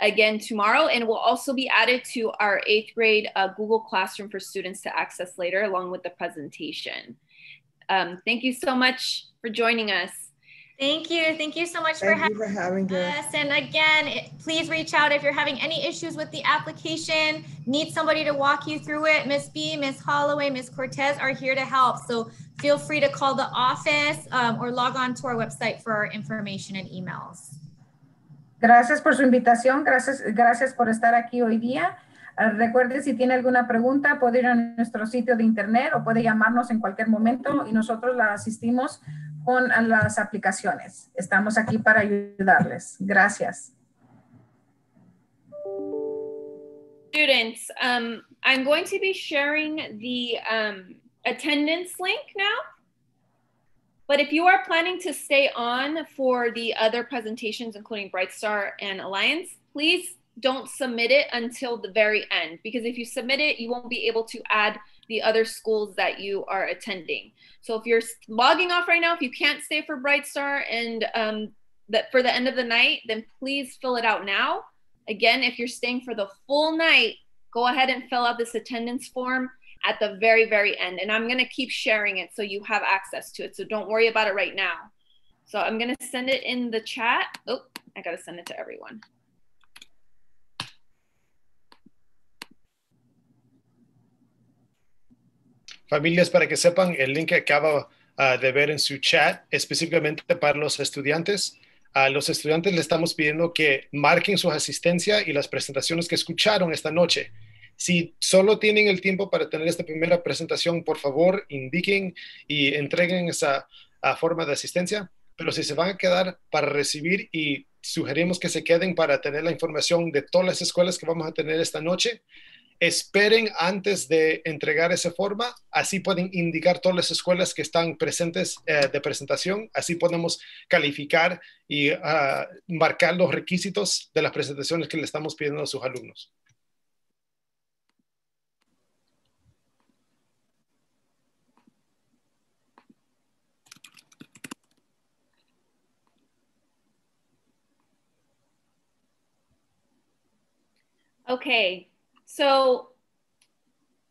again tomorrow and will also be added to our eighth grade uh, Google Classroom for students to access later along with the presentation. Um, thank you so much for joining us. Thank you. Thank you so much Thank for, having, for having us. And again, please reach out if you're having any issues with the application, need somebody to walk you through it. Miss B, Miss Holloway, Miss Cortez are here to help. So feel free to call the office um, or log on to our website for our information and emails. Gracias por su invitación. Gracias, gracias por estar aquí hoy día. Uh, recuerde, si tiene alguna pregunta, puede ir a nuestro sitio de internet o puede llamarnos en cualquier momento y nosotros la asistimos con las aplicaciones. Estamos aquí para ayudarles. Gracias. Students, um, I'm going to be sharing the um, attendance link now. But if you are planning to stay on for the other presentations, including Bright Star and Alliance, please don't submit it until the very end, because if you submit it, you won't be able to add the other schools that you are attending. So if you're logging off right now, if you can't stay for Bright Star and um, that for the end of the night, then please fill it out now. Again, if you're staying for the full night, go ahead and fill out this attendance form at the very, very end. And I'm going to keep sharing it so you have access to it. So don't worry about it right now. So I'm going to send it in the chat. Oh, I got to send it to everyone. Familias, para que sepan, el link que acaba uh, de ver en su chat específicamente para los estudiantes. A los estudiantes le estamos pidiendo que marquen su asistencia y las presentaciones que escucharon esta noche. Si solo tienen el tiempo para tener esta primera presentación, por favor, indiquen y entreguen esa uh, forma de asistencia. Pero si se van a quedar para recibir y sugerimos que se queden para tener la información de todas las escuelas que vamos a tener esta noche, esperen antes de entregar esa forma, así pueden indicar todas las escuelas que están presentes eh, de presentación, así podemos calificar y uh, marcar los requisitos de las presentaciones que le estamos pidiendo a sus alumnos. Okay, so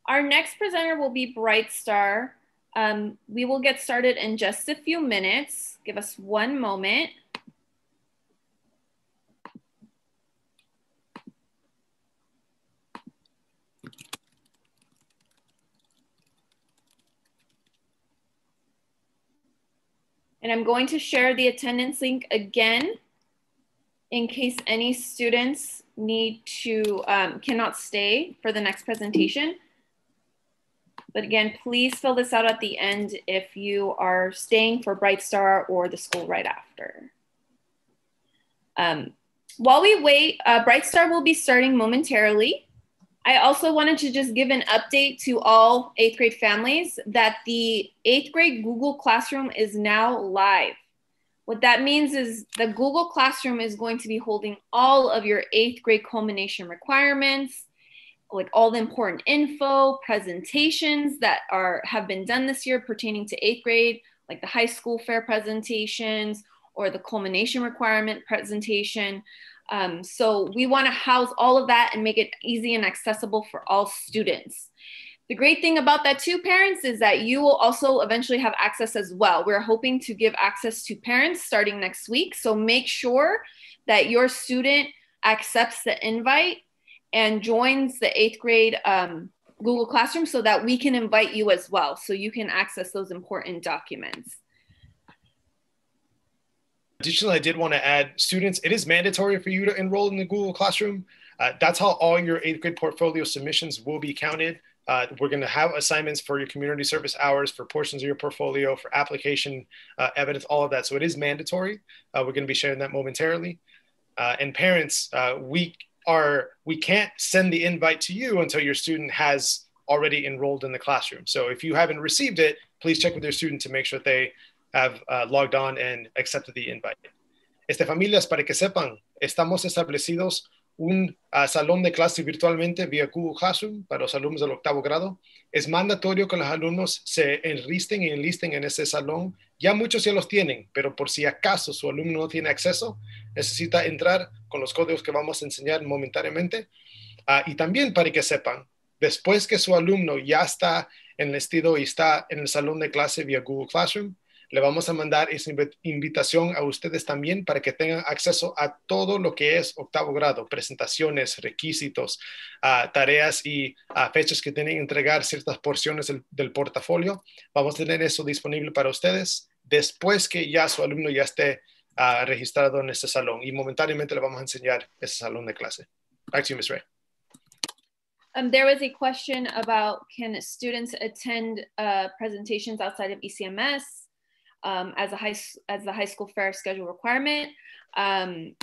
our next presenter will be Bright Star. Um, we will get started in just a few minutes. Give us one moment. And I'm going to share the attendance link again in case any students need to, um, cannot stay for the next presentation. But again, please fill this out at the end if you are staying for Bright Star or the school right after. Um, while we wait, uh, Bright Star will be starting momentarily. I also wanted to just give an update to all eighth grade families that the eighth grade Google Classroom is now live. What that means is the Google Classroom is going to be holding all of your eighth grade culmination requirements, like all the important info, presentations that are have been done this year pertaining to eighth grade, like the high school fair presentations or the culmination requirement presentation. Um, so we want to house all of that and make it easy and accessible for all students. The great thing about that too, parents, is that you will also eventually have access as well. We're hoping to give access to parents starting next week. So make sure that your student accepts the invite and joins the eighth grade um, Google Classroom so that we can invite you as well. So you can access those important documents. Additionally, I did want to add students, it is mandatory for you to enroll in the Google Classroom. Uh, that's how all your eighth grade portfolio submissions will be counted. Uh, we're going to have assignments for your community service hours, for portions of your portfolio, for application uh, evidence, all of that. So it is mandatory. Uh, we're going to be sharing that momentarily. Uh, and parents, uh, we are we can't send the invite to you until your student has already enrolled in the classroom. So if you haven't received it, please check with your student to make sure they have uh, logged on and accepted the invite. Este familias, para que sepan, estamos establecidos un salón de clase virtualmente vía Google Classroom para los alumnos del octavo grado. Es mandatorio que los alumnos se enlisten y enlisten en ese salón. Ya muchos ya los tienen, pero por si acaso su alumno no tiene acceso, necesita entrar con los códigos que vamos a enseñar momentáneamente. Uh, y también para que sepan, después que su alumno ya está enlistido y está en el salón de clase vía Google Classroom, le vamos a mandar esa invitación a ustedes también para que tengan acceso a todo lo que es octavo grado, presentaciones, requisitos, uh, tareas y uh, fechas que tienen que entregar ciertas porciones del, del, portafolio. Vamos a tener eso disponible para ustedes después que ya su alumno ya esté uh, registrado en este salón y momentáneamente le vamos a enseñar ese salón de clase. Back to you, Ms. Ray. Um, there was a question about can students attend presentations outside of ECMS? Um, as a high as the high school fair schedule requirement. Um,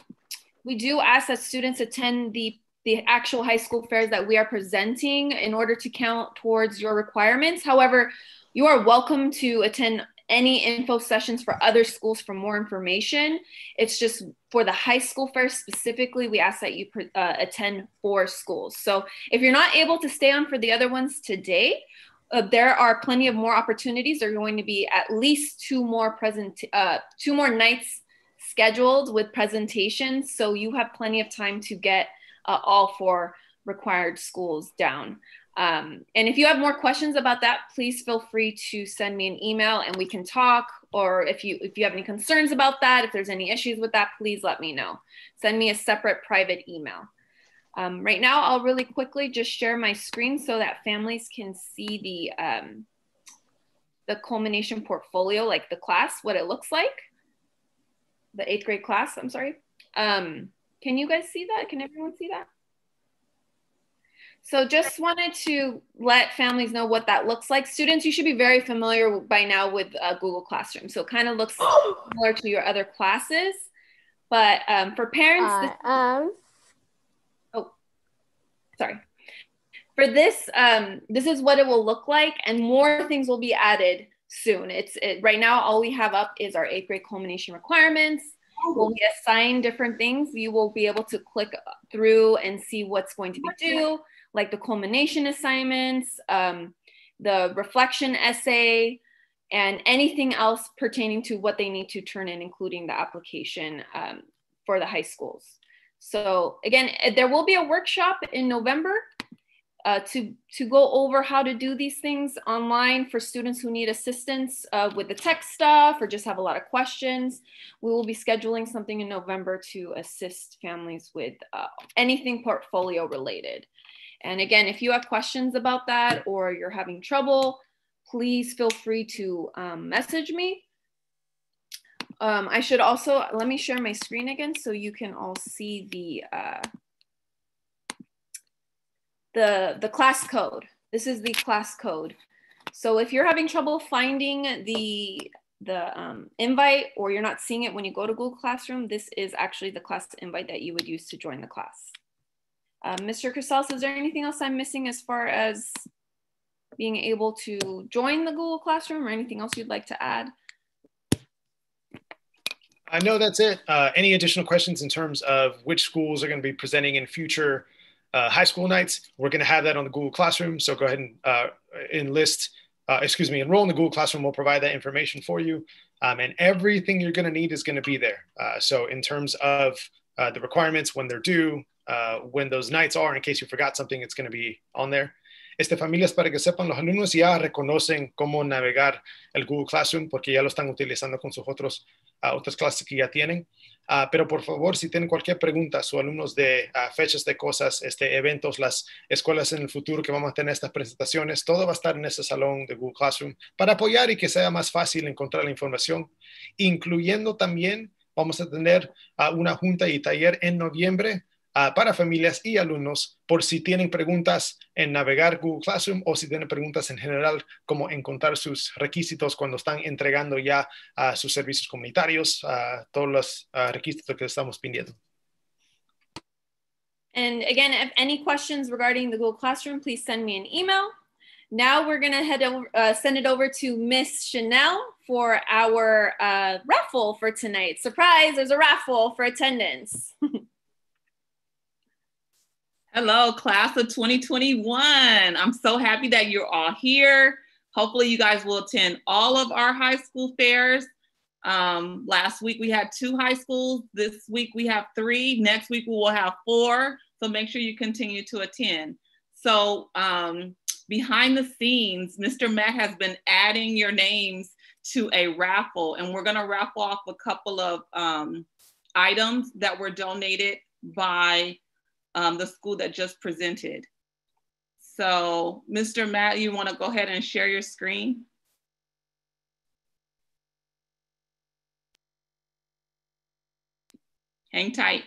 we do ask that students attend the the actual high school fairs that we are presenting in order to count towards your requirements. However, you are welcome to attend any info sessions for other schools for more information. It's just for the high school fair specifically, we ask that you uh, attend four schools. So if you're not able to stay on for the other ones today, uh, there are plenty of more opportunities. There are going to be at least two more present, uh, two more nights scheduled with presentations. So you have plenty of time to get uh, all four required schools down. Um, and if you have more questions about that, please feel free to send me an email and we can talk. Or if you if you have any concerns about that, if there's any issues with that, please let me know. Send me a separate private email. Um, right now, I'll really quickly just share my screen so that families can see the um, the culmination portfolio, like the class, what it looks like. The eighth grade class, I'm sorry. Um, can you guys see that? Can everyone see that? So just wanted to let families know what that looks like. Students, you should be very familiar by now with uh, Google Classroom. So it kind of looks similar to your other classes. But um, for parents, this, um, sorry. For this, um, this is what it will look like, and more things will be added soon. It's it, right now all we have up is our eighth grade culmination requirements. When we assign different things, you will be able to click through and see what's going to be due like the culmination assignments, um, the reflection essay, and anything else pertaining to what they need to turn in, including the application um, for the high schools. So again, eh, there will be a workshop in November uh, to, to go over how to do these things online for students who need assistance uh, with the tech stuff or just have a lot of questions. We will be scheduling something in November to assist families with uh, anything portfolio related. And again, if you have questions about that or you're having trouble, please feel free to um, message me. Um, I should also, let me share my screen again so you can all see the, uh, the, the class code. This is the class code. So if you're having trouble finding the, the um, invite or you're not seeing it when you go to Google Classroom, this is actually the class invite that you would use to join the class. Uh, Mr. Cristales, is there anything else I'm missing as far as being able to join the Google Classroom or anything else you'd like to add? I know that's it. Uh, any additional questions in terms of which schools are going to be presenting in future uh, high school nights? We're going to have that on the Google Classroom. So go ahead and uh, enlist, uh, excuse me, enroll in the Google Classroom. We'll provide that information for you. Um, and everything you're going to need is going to be there. Uh, so in terms of the requirements, when they're due, uh, when those nights are, in case you forgot something, it's going to be on there. Este, familias, para que sepan, los alumnos ya reconocen cómo navegar el Google Classroom porque ya lo están utilizando con sus otros, uh, otras clases que ya tienen. Uh, pero por favor, si tienen cualquier pregunta, sus alumnos de uh, fechas de cosas, este, eventos, las escuelas en el futuro que vamos a tener estas presentaciones, todo va a estar en ese salón de Google Classroom para apoyar y que sea más fácil encontrar la información, incluyendo también, vamos a tener una junta y taller en noviembre uh, para familias y alumnos por si tienen preguntas en navegar Google Classroom o si tienen preguntas en general, como encontrar sus requisitos cuando están entregando ya uh, sus servicios comunitarios, todos los requisitos que estamos pidiendo. And again, if any questions regarding the Google Classroom, please send me an email. Now we're gonna head over, uh, send it over to Miss Chanel for our uh, raffle for tonight. Surprise, there's a raffle for attendance. Hello, class of 2021. I'm so happy that you're all here. Hopefully, you guys will attend all of our high school fairs. Um, last week we had two high schools. This week we have three. Next week we will have four. So make sure you continue to attend. So um, behind the scenes, Mr. Matt has been adding your names to a raffle, and we're going to raffle off a couple of um, items that were donated by um, the school that just presented. So Mr. Matt, you wanna go ahead and share your screen? Hang tight.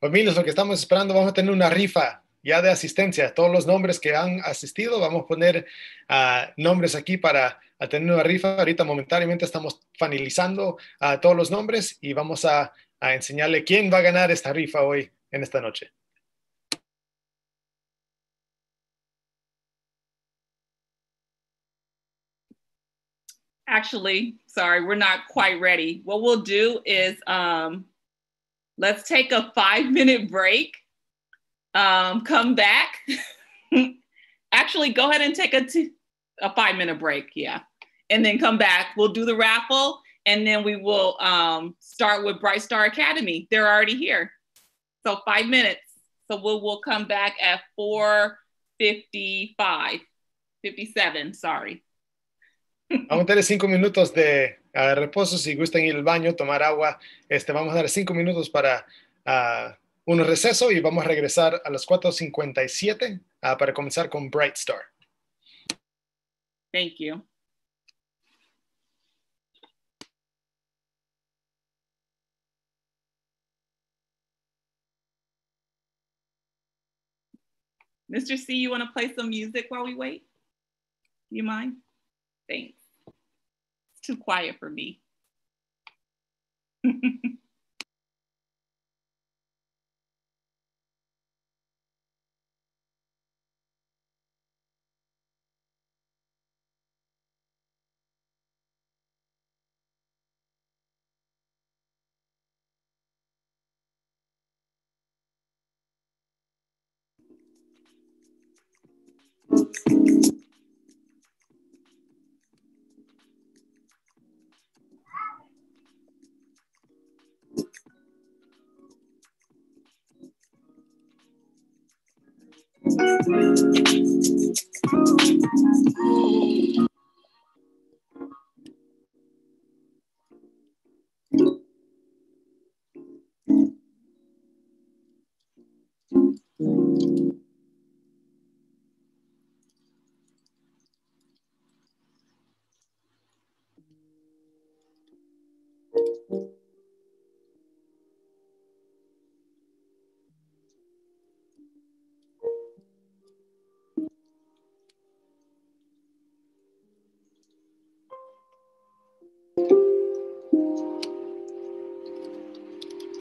Familias, lo que estamos esperando, vamos a tener una rifa ya de asistencia. Todos los nombres que han asistido, vamos a poner uh, nombres aquí para tener una rifa. Ahorita momentáneamente estamos finalizando uh, todos los nombres y vamos a, a enseñarle quién va a ganar esta rifa hoy en esta noche. Actually, sorry, we're not quite ready. What we'll do is um, let's take a five minute break, um, come back. Actually, go ahead and take a, a five minute break, yeah. And then come back. We'll do the raffle and then we will um, start with Bright Star Academy. They're already here. So five minutes. So we'll, we'll come back at 4.55, 57, sorry. Vamos a tener cinco minutos de uh, reposo. Si gustan ir al baño, tomar agua, este, vamos a dar cinco minutos para uh, un receso y vamos a regresar a las 4.57 uh, para comenzar con Bright Star. Thank you. Mr. C, you want to play some music while we wait? You mind? Thanks. It's too quiet for me.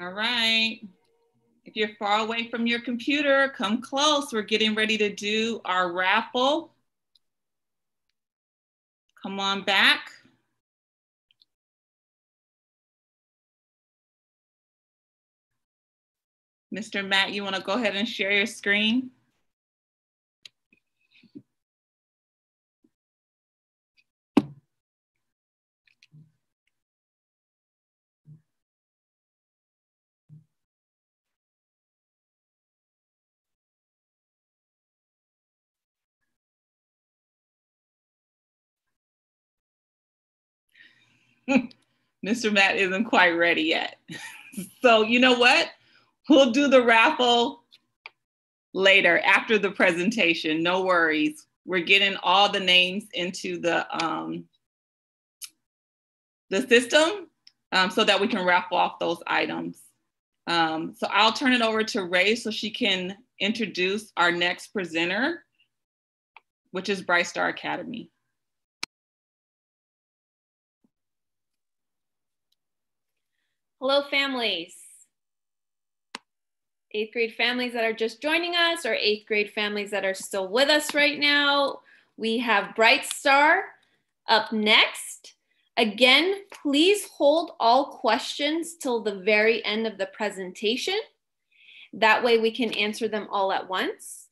All right. If you're far away from your computer, come close. We're getting ready to do our raffle. Come on back. Mr. Matt, you wanna go ahead and share your screen? Mr. Matt isn't quite ready yet. so you know what? We'll do the raffle later after the presentation. No worries. We're getting all the names into the um, the system um, so that we can raffle off those items. Um, so I'll turn it over to Ray so she can introduce our next presenter, which is Bright Star Academy. Hello, families. Eighth grade families that are just joining us or eighth grade families that are still with us right now. We have Bright Star up next. Again, please hold all questions till the very end of the presentation. That way we can answer them all at once.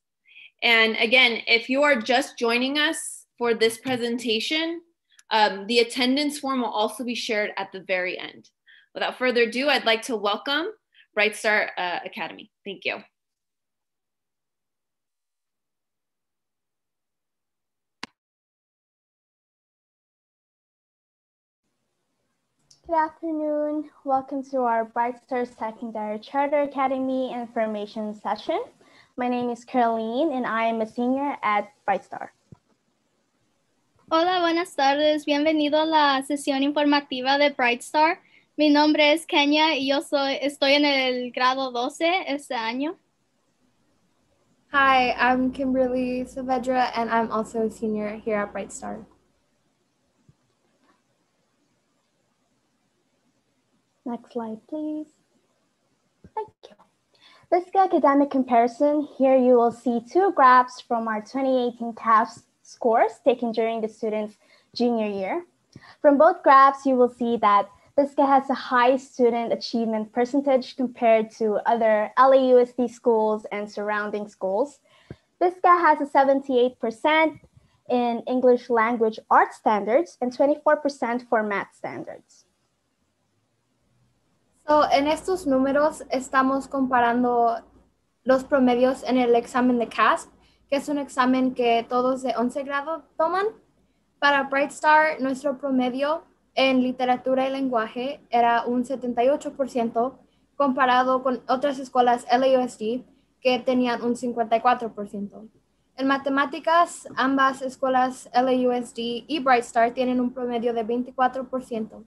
And again, if you are just joining us for this presentation, um, the attendance form will also be shared at the very end. Without further ado, I'd like to welcome Bright Star uh, Academy. Thank you. Good afternoon. Welcome to our Bright Star Secondary Charter Academy information session. My name is Caroline and I am a senior at Bright Star. Hola, buenas tardes. Bienvenido a la sesión informativa de Bright Star. Mi nombre es Kenya y yo soy, estoy en el grado 12 este año. Hi, I'm Kimberly Saavedra and I'm also a senior here at Bright Star. Next slide, please. Thank you. Bisca academic comparison. Here you will see two graphs from our 2018 TAFE scores taken during the student's junior year. From both graphs, you will see that Bisca has a high student achievement percentage compared to other LAUSD schools and surrounding schools. Bisca has a 78% in English language art standards and 24% for math standards. So, en estos números estamos comparando los promedios en el examen de CAASPP, que es un examen que todos de 11 grado toman. Para Bright Star, nuestro promedio en literatura y lenguaje era un 78% comparado con otras escuelas LAUSD que tenían un 54%. En matemáticas, ambas escuelas LAUSD y Bright Star tienen un promedio de 24%.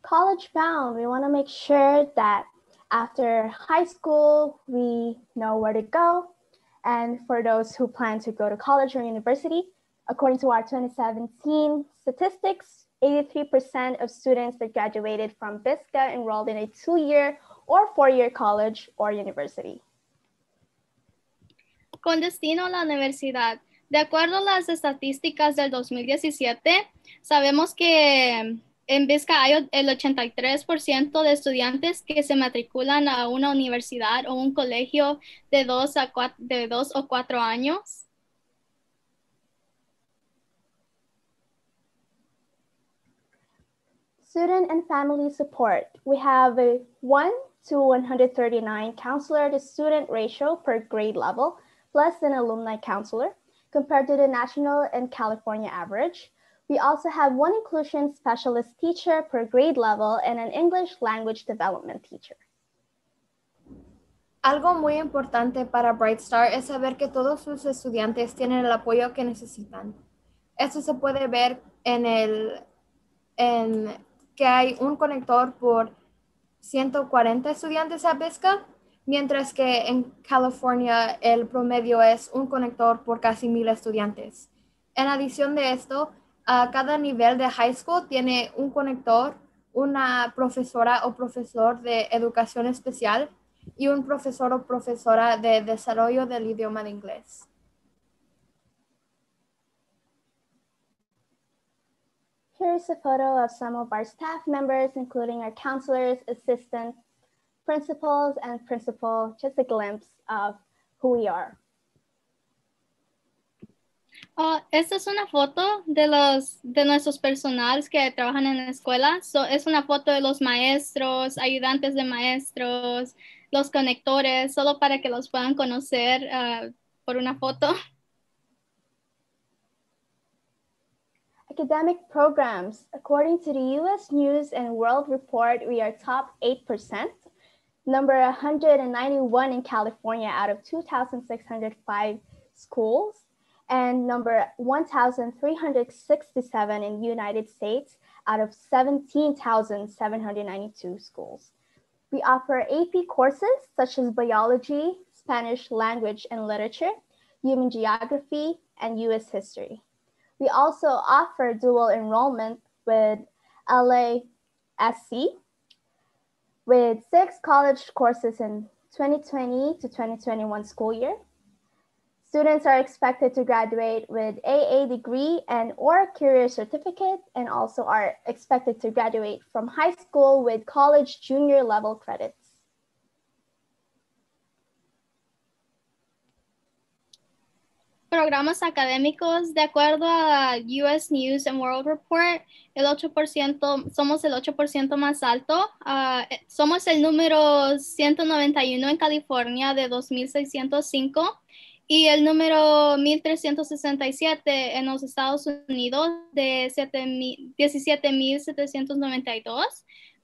College bound, we want to make sure that after high school, we know where to go. And for those who plan to go to college or university, According to our 2017 statistics, 83% of students that graduated from BISCA enrolled in a two-year or four-year college or university. Con destino a la universidad. De acuerdo a las estadísticas del 2017, sabemos que en BISCA hay el 83% de estudiantes que se matriculan a una universidad o un colegio de dos, a cuatro, de dos o cuatro años. Student and family support. We have a 1 to 139 counselor to student ratio per grade level, plus an alumni counselor, compared to the national and California average. We also have one inclusion specialist teacher per grade level and an English language development teacher. Algo muy importante para Bright Star es saber que todos sus estudiantes tienen el apoyo que necesitan. Esto se puede ver en el en que hay un conector por 140 estudiantes a pesca, mientras que en California el promedio es un conector por casi mil estudiantes. En adición de esto, Uh, cada nivel de high school tiene un conector, una profesora o profesor de educación especial y un profesor o profesora de desarrollo del idioma de inglés. Here's a photo of some of our staff members, including our counselors, assistants, principals, and principal, just a glimpse of who we are. Oh, esta es una foto de los de nuestros personales que trabajan en la escuela. So, es una foto de los maestros, ayudantes de maestros, los conectores, solo para que los puedan conocer uh, por una foto. Academic programs. According to the US News and World Report, we are top 8%, number 191 in California out of 2,605 schools, and number 1,367 in the United States out of 17,792 schools. We offer AP courses such as biology, Spanish language and literature, human geography, and US history. We also offer dual enrollment with LASC with six college courses in 2020 to 2021 school year. Students are expected to graduate with AA degree and or career certificate and also are expected to graduate from high school with college junior level credits. Programas académicos, de acuerdo a US News and World Report, el 8%, somos el 8% más alto. Uh, somos el número 191 en California de 2.605 y el número 1367 en los Estados Unidos de 17.792.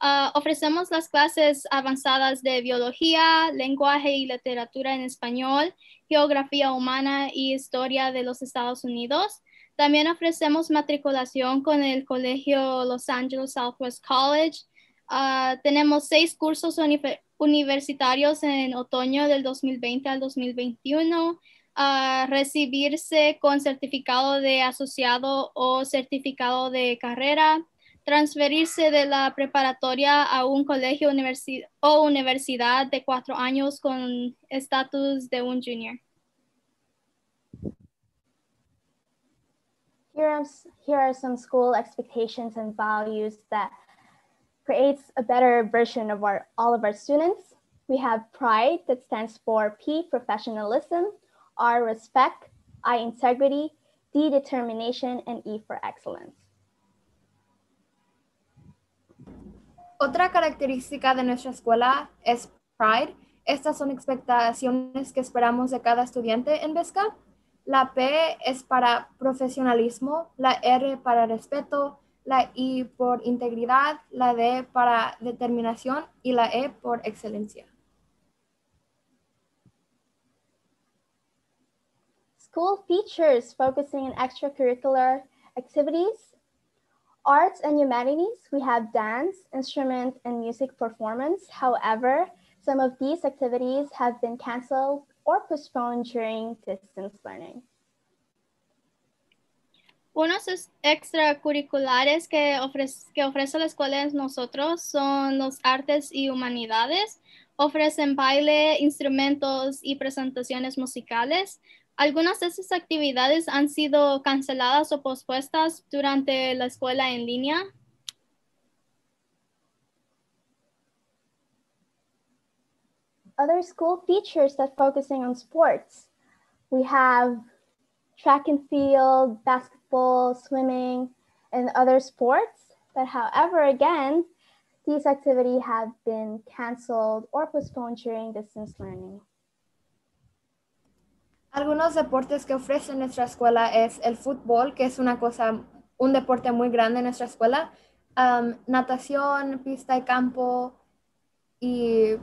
Uh, ofrecemos las clases avanzadas de biología, lenguaje y literatura en español, geografía humana y historia de los Estados Unidos. También ofrecemos matriculación con el Colegio Los Angeles Southwest College. Uh, tenemos seis cursos universitarios en otoño del 2020 al 2021. Uh, recibirse con certificado de asociado o certificado de carrera transferirse de la preparatoria a un colegio universi o universidad de cuatro años con estatus de un junior. Here are, here are some school expectations and values that creates a better version of our, all of our students. We have pride that stands for P, professionalism, R, respect, I, integrity, D, determination, and E for excellence. Otra característica de nuestra escuela es Pride. Estas son expectaciones que esperamos de cada estudiante en Vesca. La P es para profesionalismo, la R para respeto, la I por integridad, la D para determinación y la E por excelencia. School features focusing on extracurricular activities Arts and humanities, we have dance, instrument, and music performance. However, some of these activities have been canceled or postponed during distance learning. Unos extracurriculares que ofrece, que ofrece la escuela de nosotros son los artes y humanidades. Ofrecen baile, instrumentos y presentaciones musicales. Algunas de esas actividades han sido canceladas o pospuestas durante la escuela en línea. Other school features that focusing on sports. We have track and field, basketball, swimming, and other sports. But however, again, these activities have been canceled or postponed during distance learning. Algunos deportes que ofrece nuestra escuela es el fútbol, que es una cosa, un deporte muy grande en nuestra escuela, natación, pista y campo y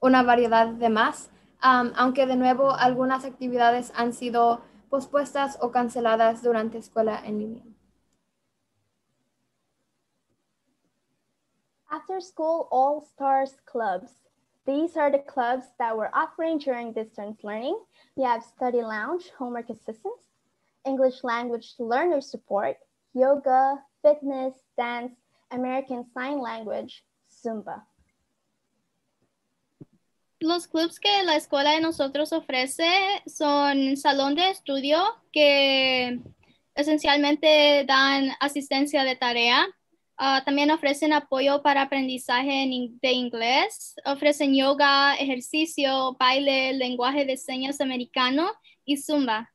una variedad de más. Aunque de nuevo algunas actividades han sido pospuestas o canceladas durante escuela en línea. After School All Stars Clubs. These are the clubs that we're offering during distance learning. We have Study Lounge, Homework Assistance, English Language Learner Support, yoga, fitness, dance, American Sign Language, Zumba. Los clubs que la escuela de nosotros ofrece son salón de estudio que esencialmente dan asistencia de tarea. Uh, también ofrecen apoyo para aprendizaje de inglés. Ofrecen yoga, ejercicio, baile, lenguaje de señas americano y zumba.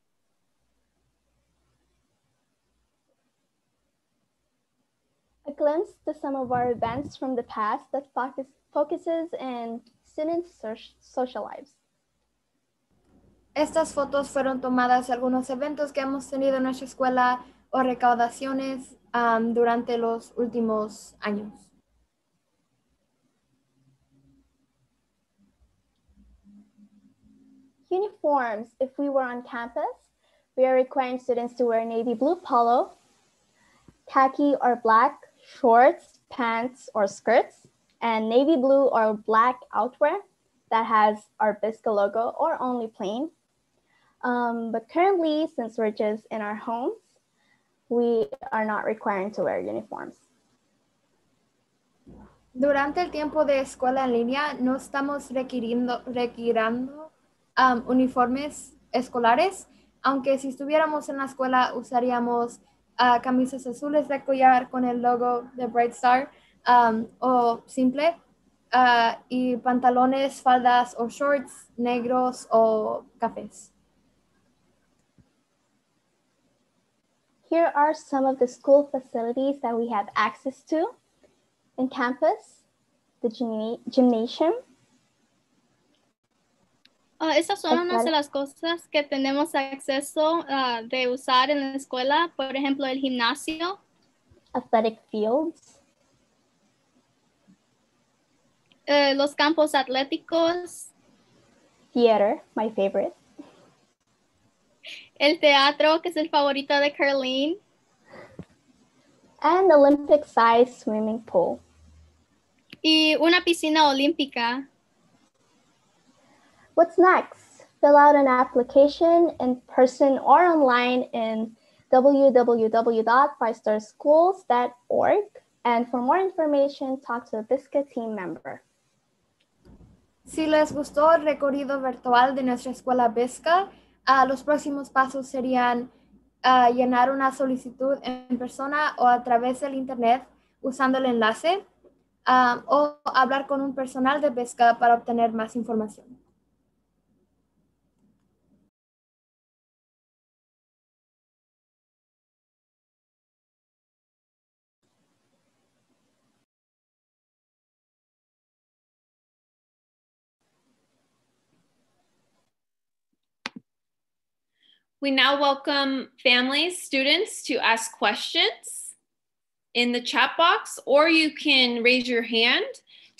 A glimpse to some of our events from the past that focus, focuses in students' social lives. Estas fotos fueron tomadas de algunos eventos que hemos tenido en nuestra escuela o recaudaciones um, durante los últimos años. Uniforms. If we were on campus, we are requiring students to wear navy blue polo, khaki or black shorts, pants, or skirts, and navy blue or black outwear that has our BISCA logo or only plain. Um, but currently, since we're just in our homes, we are not requiring to wear uniforms. Durante el tiempo de escuela en línea, no estamos requiriendo, requiriendo um, uniformes escolares, aunque si estuviéramos en la escuela usaríamos uh, camisas azules de collar con el logo de Bright Star um, o simple uh, y pantalones, faldas o shorts negros o cafés. Here are some of the school facilities that we have access to in campus, the gymnasium, Uh, esas son unas de las cosas que tenemos acceso uh, de usar en la escuela, por ejemplo, el gimnasio. Athletic fields. Uh, los campos atléticos. Theater, my favorite. El teatro, que es el favorito de Carlene. And Olympic size swimming pool. Y una piscina olímpica. What's next? Fill out an application in person or online in www.brightstarschools.org. And for more information, talk to a BISCA team member. Si les gustó el recorrido virtual de nuestra escuela BISCA, uh, los próximos pasos serían uh, llenar una solicitud en persona o a través del internet usando el enlace um, o hablar con un personal de BISCA para obtener más información. We now welcome families, students to ask questions in the chat box, or you can raise your hand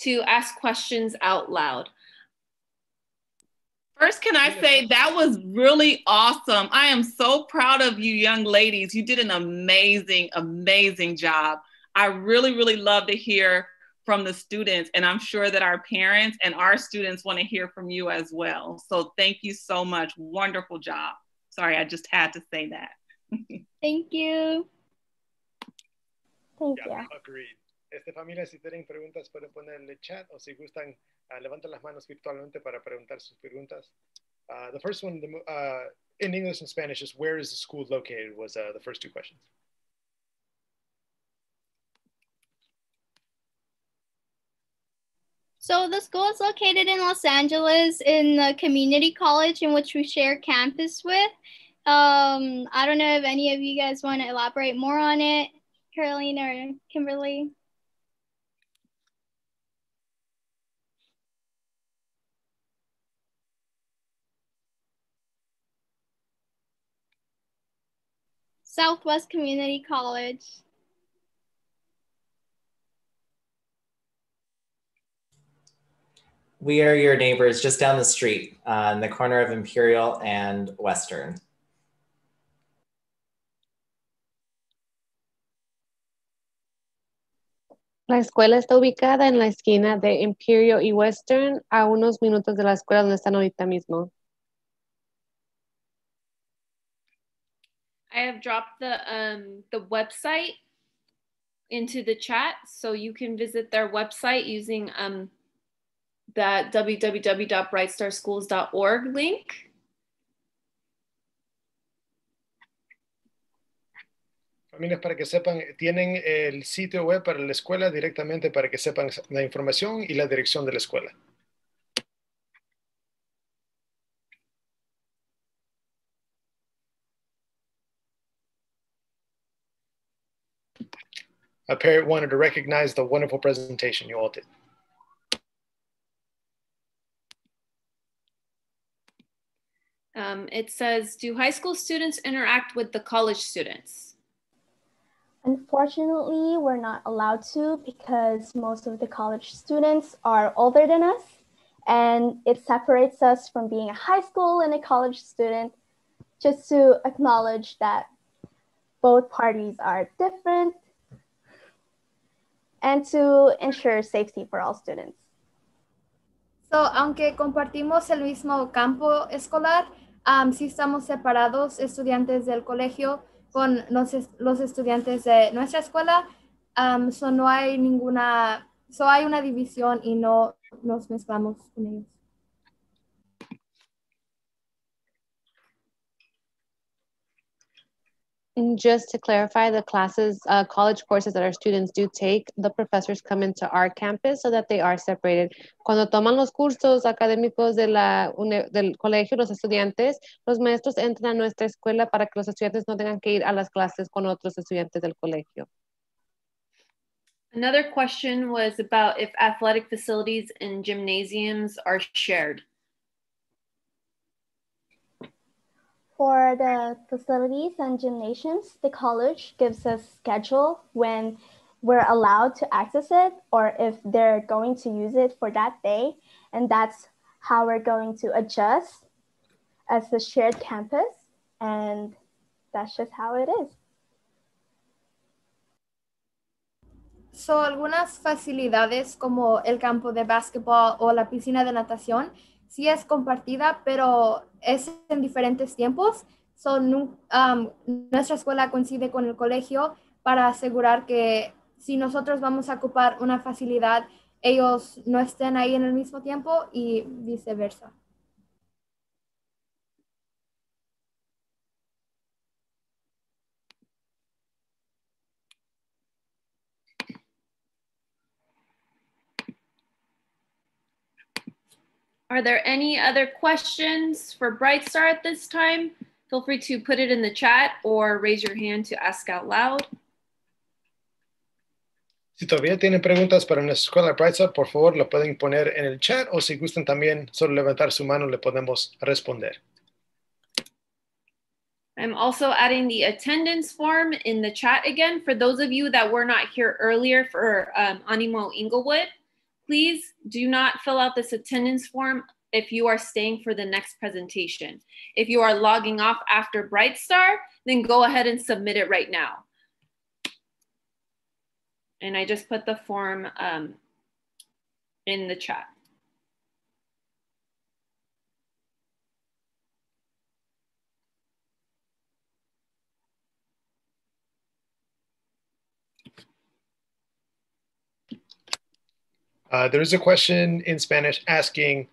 to ask questions out loud. First, can I say that was really awesome? I am so proud of you, young ladies. You did an amazing, amazing job. I really, really love to hear from the students, and I'm sure that our parents and our students want to hear from you as well. So, thank you so much. Wonderful job. Sorry, I just had to say that. Thank you. Thank yeah, you. Agreed. Este familia, si tienen preguntas pueden poner en el chat o si gustan, uh, levanten las manos virtualmente para preguntar sus preguntas. Uh, the first one, the, uh, in English and Spanish, is where is the school located was uh, the first two questions. So the school is located in Los Angeles in the community college in which we share campus with. Um, I don't know if any of you guys want to elaborate more on it, Caroline or Kimberly. Southwest Community College. We are your neighbors just down the street uh, in the corner of Imperial and Western. La escuela está ubicada en la esquina de Imperial y Western, a unos minutos de la escuela donde están ahorita mismo. I have dropped the um, the website into the chat, so you can visit their website using um, that www.brightstarschools.org link. Familias, para que sepan, tienen el sitio web para la escuela directamente para que sepan la información y la dirección de la escuela. A parent wanted to recognize the wonderful presentation you all did. Um, it says, do high school students interact with the college students? Unfortunately, we're not allowed to because most of the college students are older than us, and it separates us from being a high school and a college student just to acknowledge that both parties are different and to ensure safety for all students. So, aunque compartimos el mismo campo escolar, um, sí estamos separados estudiantes del colegio con los, los estudiantes de nuestra escuela. Um, so no hay ninguna, so hay una división y no nos mezclamos con ellos. Just to clarify, the classes, uh, college courses that our students do take, the professors come into our campus so that they are separated. Cuando toman los cursos académicos de la, del colegio, los estudiantes, los maestros entran a nuestra escuela para que los estudiantes no tengan que ir a las clases con otros estudiantes del colegio. Another question was about if athletic facilities and gymnasiums are shared. For the facilities and gymnasiums, the college gives a schedule when we're allowed to access it or if they're going to use it for that day. And that's how we're going to adjust as a shared campus. And that's just how it is. So, algunas facilidades como el campo de básquetbol o la piscina de natación sí es compartida, pero es en diferentes tiempos. Son, um, nuestra escuela coincide con el colegio para asegurar que si nosotros vamos a ocupar una facilidad, ellos no estén ahí en el mismo tiempo y viceversa. Are there any other questions for Bright Star at this time? Feel free to put it in the chat or raise your hand to ask out loud. Si todavía tienen preguntas para nuestra escuela Bright Star, por favor, lo pueden poner en el chat o si gustan también solo levantar su mano, le podemos responder. I'm also adding the attendance form in the chat again for those of you that were not here earlier for um, Animo Inglewood. Please do not fill out this attendance form if you are staying for the next presentation. If you are logging off after Bright Star, then go ahead and submit it right now. And I just put the form um, in the chat. Uh, there is a question in Spanish asking,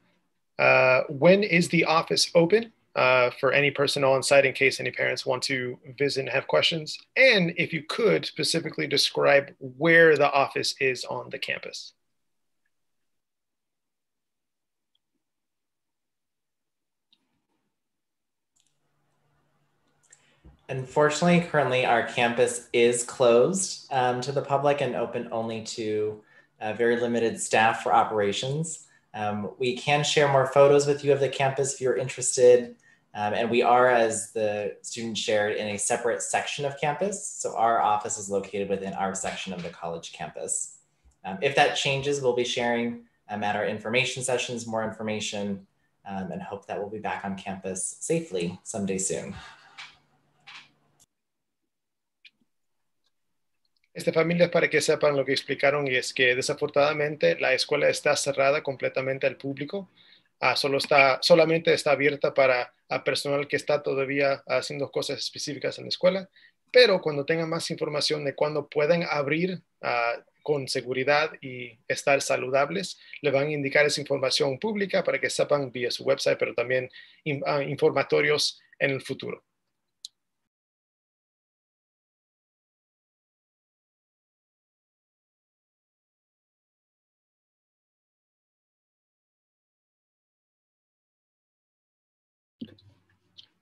uh, when is the office open uh, for any personnel on site in case any parents want to visit and have questions? And if you could specifically describe where the office is on the campus. Unfortunately, currently our campus is closed um, to the public and open only to uh, very limited staff for operations. Um, we can share more photos with you of the campus if you're interested. Um, and we are, as the students shared, in a separate section of campus. So our office is located within our section of the college campus. Um, if that changes, we'll be sharing um, at our information sessions more information um, and hope that we'll be back on campus safely someday soon. Esta familia es para que sepan lo que explicaron y es que desafortunadamente la escuela está cerrada completamente al público. Uh, solo está, solamente está abierta para a personal que está todavía haciendo cosas específicas en la escuela, pero cuando tengan más información de cuándo pueden abrir uh, con seguridad y estar saludables, le van a indicar esa información pública para que sepan vía su website, pero también uh, informatorios en el futuro.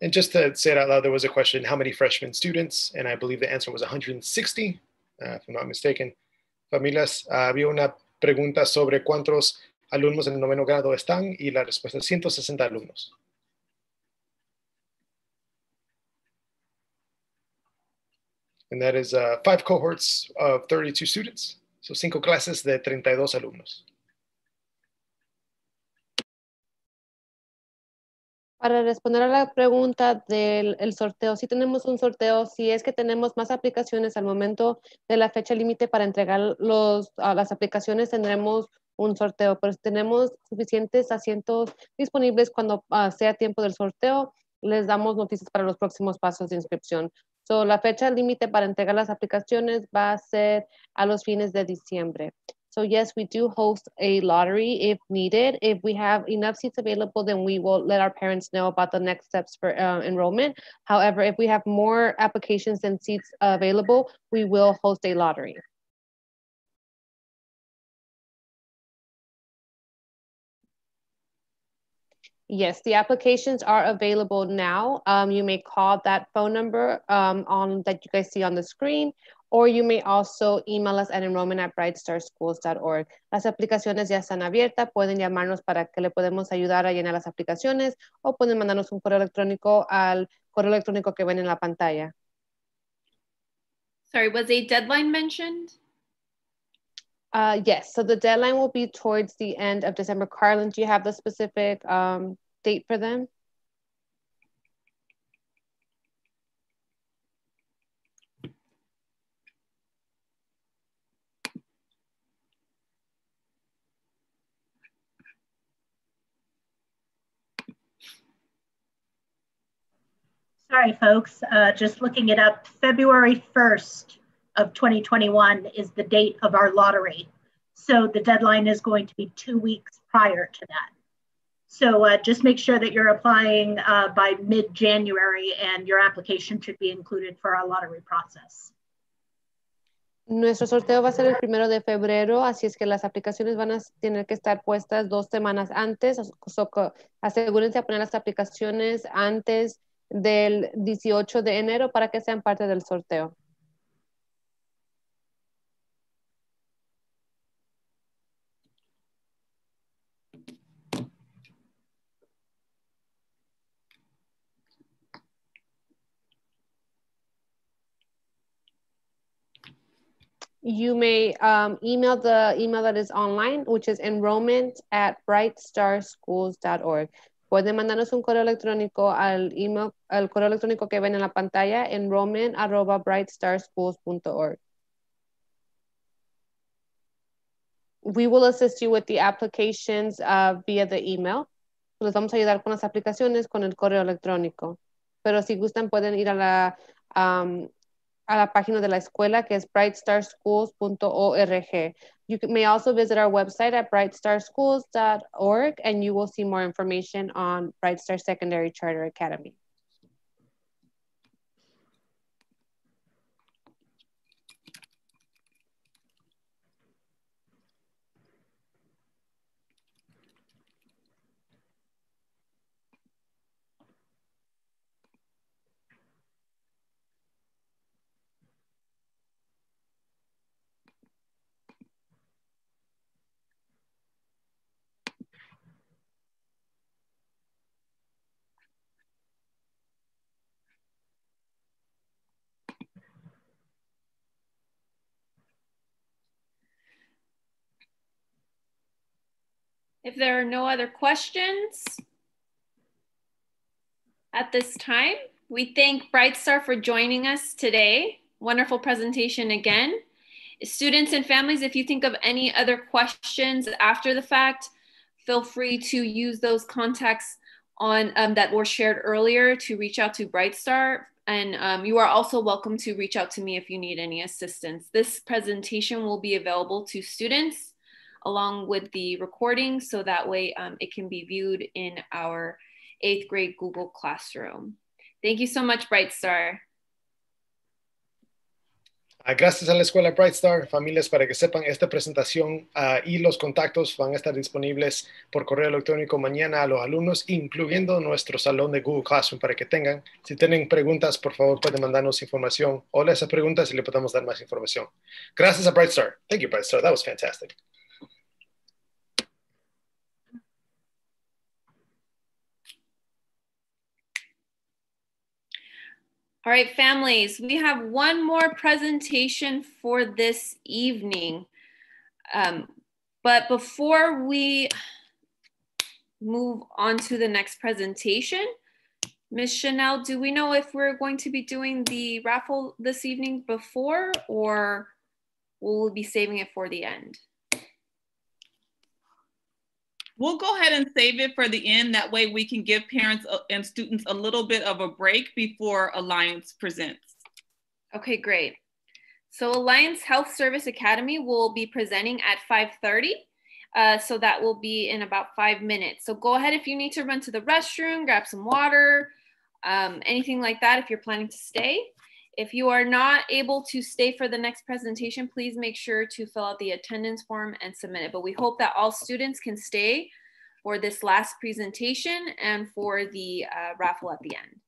And just to say it out loud, there was a question, how many freshman students? And I believe the answer was 160, uh, if I'm not mistaken. Familias, uh, había una pregunta sobre cuántos alumnos en el noveno grado están y la respuesta es 160 alumnos. And that is uh, five cohorts of 32 students. So cinco clases de 32 alumnos. Para responder a la pregunta del el sorteo, si tenemos un sorteo, si es que tenemos más aplicaciones al momento de la fecha límite para entregar los, a las aplicaciones, tendremos un sorteo, pero si tenemos suficientes asientos disponibles cuando uh, sea tiempo del sorteo, les damos noticias para los próximos pasos de inscripción. So, la fecha límite para entregar las aplicaciones va a ser a los fines de diciembre. So yes, we do host a lottery if needed. If we have enough seats available, then we will let our parents know about the next steps for uh, enrollment. However, if we have more applications than seats available, we will host a lottery. Yes, the applications are available now. Um, you may call that phone number um, on that you guys see on the screen, or you may also email us at enrollment at brightstarschools.org. Las aplicaciones ya están abiertas, pueden llamarnos para que le podemos ayudar a llenar las aplicaciones o pueden mandarnos un correo electrónico al correo electrónico que ven en la pantalla. Sorry, was a deadline mentioned? Uh, yes, so the deadline will be towards the end of December. Carlin, do you have the specific um, date for them? Sorry, folks, uh, just looking it up. February 1st of 2021 is the date of our lottery. So the deadline is going to be two weeks prior to that. So uh, just make sure that you're applying uh, by mid-January and your application should be included for our lottery process. Nuestro sorteo va a ser el primero de febrero, así es que las aplicaciones van a tener que estar puestas dos semanas antes. So, asegúrense de poner las aplicaciones antes del 18 de enero para que sean parte del sorteo. you may um, email the email that is online, which is enrollment at brightstarschools.org. Pueden mandarnos un correo electrónico al email, al correo electrónico que ven en la pantalla, enrollment arroba brightstarschools.org. We will assist you with the applications uh, via the email. Les vamos a ayudar con las aplicaciones con el correo electrónico. Pero si gustan pueden ir a la um, a la página de la escuela que es brightstarschools.org. You may also visit our website at brightstarschools.org and you will see more information on Bright Star Secondary Charter Academy. If there are no other questions at this time, we thank Bright Star for joining us today. Wonderful presentation again. Students and families, if you think of any other questions after the fact, feel free to use those contacts on um, that were shared earlier to reach out to Bright Star. And um, you are also welcome to reach out to me if you need any assistance. This presentation will be available to students along with the recording so that way um, it can be viewed in our eighth grade Google Classroom. Thank you so much, Bright Star. Uh, gracias a la escuela Bright Star, familias, para que sepan, esta presentación uh, y los contactos van a estar disponibles por correo electrónico mañana a los alumnos, incluyendo nuestro salón de Google Classroom para que tengan. Si tienen preguntas, por favor, pueden mandarnos información o esas preguntas y le podemos dar más información. Gracias a Bright Star. Thank you, Bright Star. That was fantastic. All right, families, we have one more presentation for this evening. Um, but before we move on to the next presentation, Ms. Chanel, do we know if we're going to be doing the raffle this evening before or will we be saving it for the end? We'll go ahead and save it for the end. That way we can give parents and students a little bit of a break before Alliance presents. Okay, great. So Alliance Health Service Academy will be presenting at 5.30. Uh, so that will be in about five minutes. So go ahead if you need to run to the restroom, grab some water, um, anything like that if you're planning to stay. If you are not able to stay for the next presentation, please make sure to fill out the attendance form and submit it. But we hope that all students can stay for this last presentation and for the uh, raffle at the end.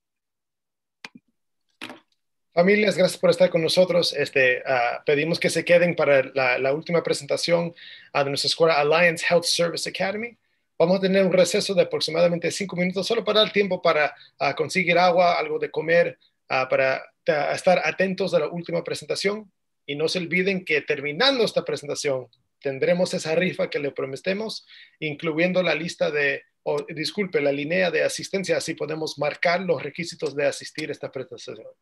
Familias, gracias por estar con nosotros. Este, uh, pedimos que se queden para la, la última presentación uh, de nuestra escuela Alliance Health Service Academy. Vamos a tener un receso de aproximadamente cinco minutos solo para dar tiempo para uh, conseguir agua, algo de comer, para estar atentos a la última presentación y no se olviden que terminando esta presentación tendremos esa rifa que le prometemos, incluyendo la lista de, o disculpe, la línea de asistencia, así podemos marcar los requisitos de asistir a estas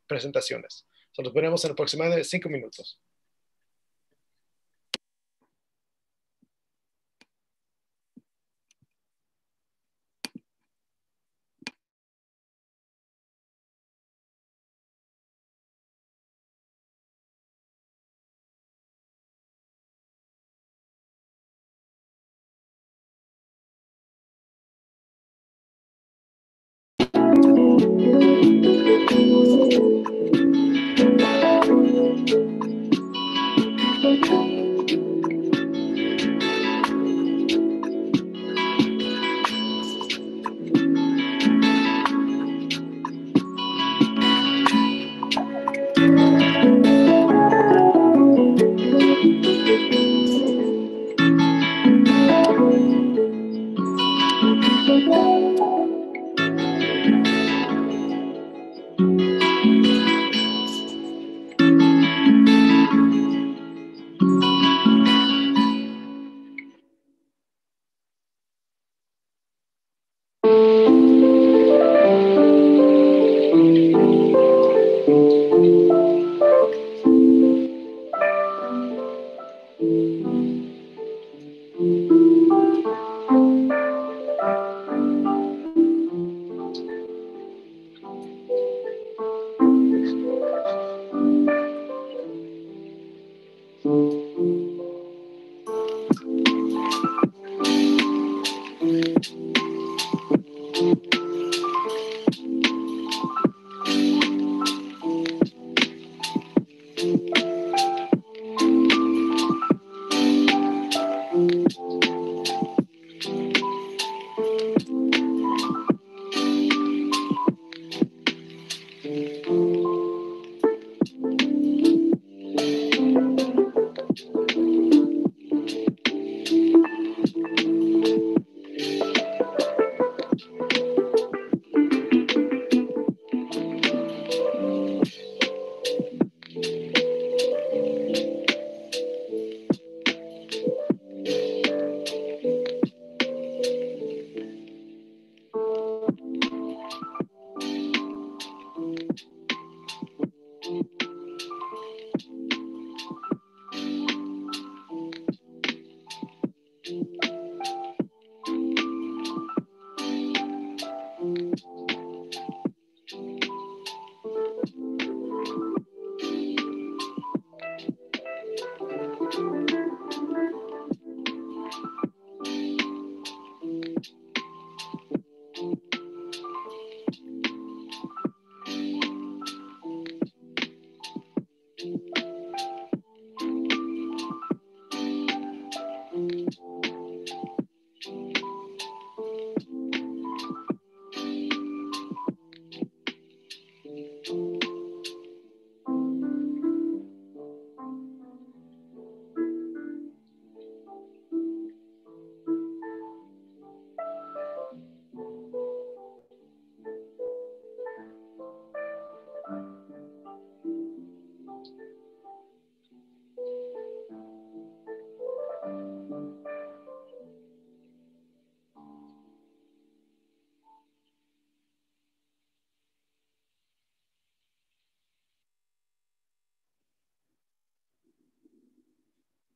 presentaciones. Se los veremos en aproximadamente cinco minutos.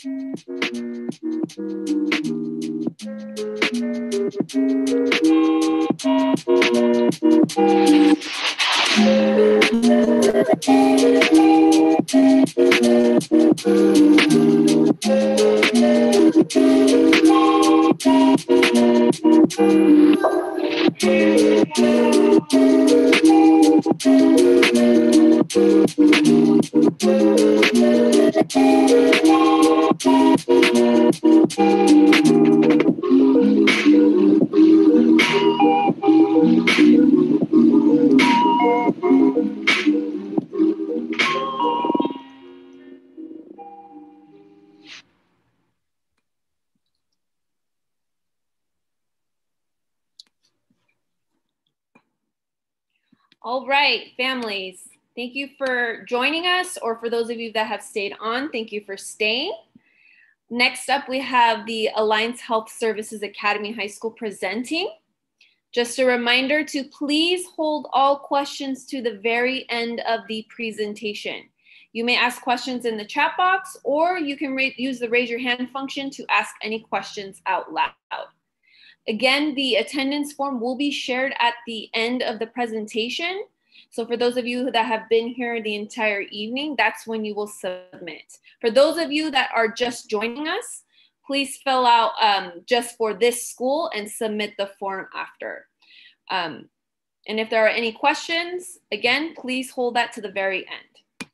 All or for those of you that have stayed on, thank you for staying. Next up, we have the Alliance Health Services Academy High School presenting. Just a reminder to please hold all questions to the very end of the presentation. You may ask questions in the chat box, or you can use the raise your hand function to ask any questions out loud. Again, the attendance form will be shared at the end of the presentation. So for those of you that have been here the entire evening, that's when you will submit. For those of you that are just joining us, please fill out um, just for this school and submit the form after. Um, and if there are any questions, again, please hold that to the very end.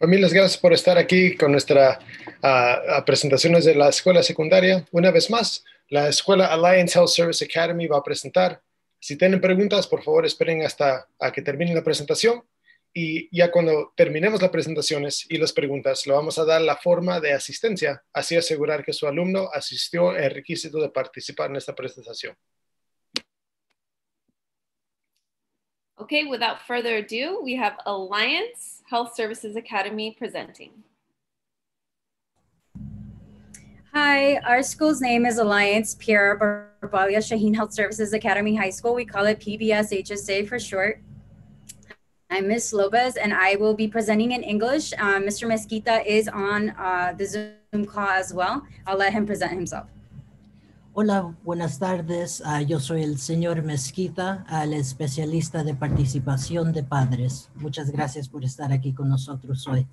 Familias, gracias por estar aquí con nuestra uh, presentaciones de la escuela secundaria. Una vez más, la escuela Alliance Health Service Academy va a presentar. Si tienen preguntas, por favor, esperen hasta que termine la presentación y ya cuando terminemos las presentaciones y las preguntas, le vamos a dar la forma de asistencia, así asegurar que su alumno asistió el requisito de participar en esta presentación. Okay, without further ado, we have Alliance Health Services Academy presenting. Hi, our school's name is Alliance Pierre Barbalia Shaheen Health Services Academy High School. We call it PBS HSA for short. I'm Miss Lopez and I will be presenting in English. Uh, Mr. Mesquita is on uh, the Zoom call as well. I'll let him present himself. Hola, buenas tardes. Uh, yo soy el señor Mezquita, el especialista de participación de padres. Muchas gracias por estar aquí con nosotros hoy.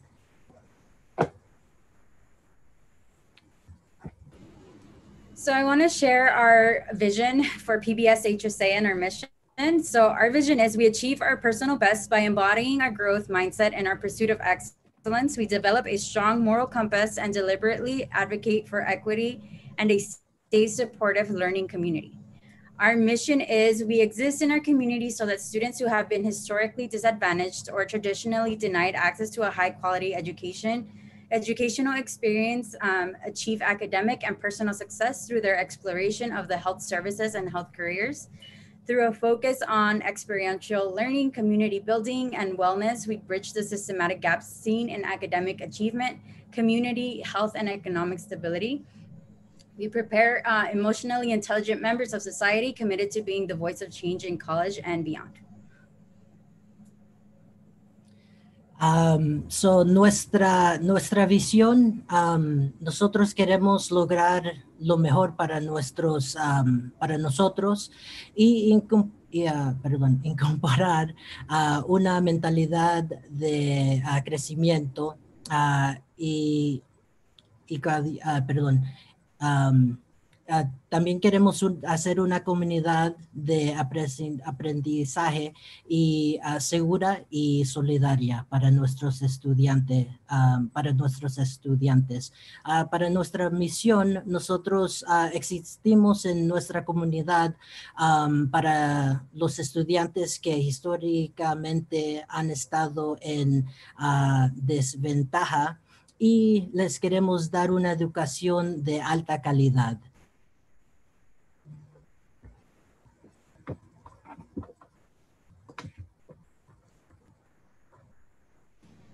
So I want to share our vision for PBS HSA and our mission. So our vision is we achieve our personal best by embodying our growth mindset and our pursuit of excellence. We develop a strong moral compass and deliberately advocate for equity and a stay supportive learning community. Our mission is we exist in our community so that students who have been historically disadvantaged or traditionally denied access to a high quality education educational experience um, achieve academic and personal success through their exploration of the health services and health careers. Through a focus on experiential learning, community building, and wellness, we bridge the systematic gaps seen in academic achievement, community, health, and economic stability. We prepare uh, emotionally intelligent members of society committed to being the voice of change in college and beyond. So nuestra, nuestra visión, nosotros queremos lograr lo mejor para nuestros, para nosotros y, y uh, perdón, incorporar uh, una mentalidad de uh, crecimiento y, y perdón, Ah, también queremos hacer una comunidad de aprendizaje y uh, segura y solidaria para nuestros estudiantes. Uh, para nuestros estudiantes. Para nuestra misión, nosotros existimos en nuestra comunidad para los estudiantes que históricamente han estado en desventaja y les queremos dar una educación de alta calidad.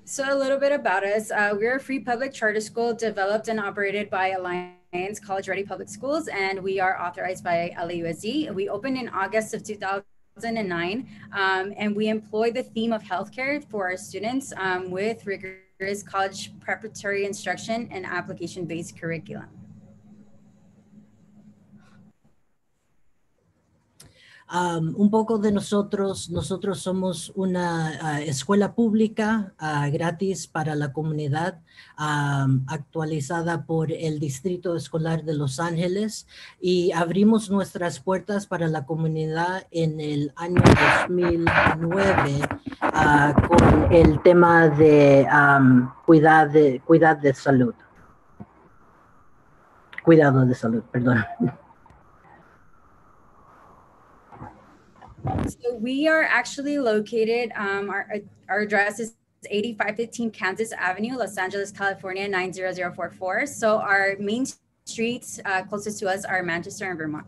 So a little bit about us. Uh, we're a free public charter school developed and operated by Alliance College Ready Public Schools, and we are authorized by LAUSD. We opened in August of 2009, um, and we employ the theme of healthcare for our students um, with rigorous college preparatory instruction and application-based curriculum. Un poco de nosotros, nosotros somos una uh, escuela pública uh, gratis para la comunidad, actualizada por el Distrito Escolar de Los Ángeles y abrimos nuestras puertas para la comunidad en el año 2009 uh, con el tema de, um, cuidar de salud. Cuidado de salud, perdón. So we are actually located, um, our, our address is 8515 Kansas Avenue, Los Angeles, California, 90044. So our main streets uh, closest to us are Manchester and Vermont.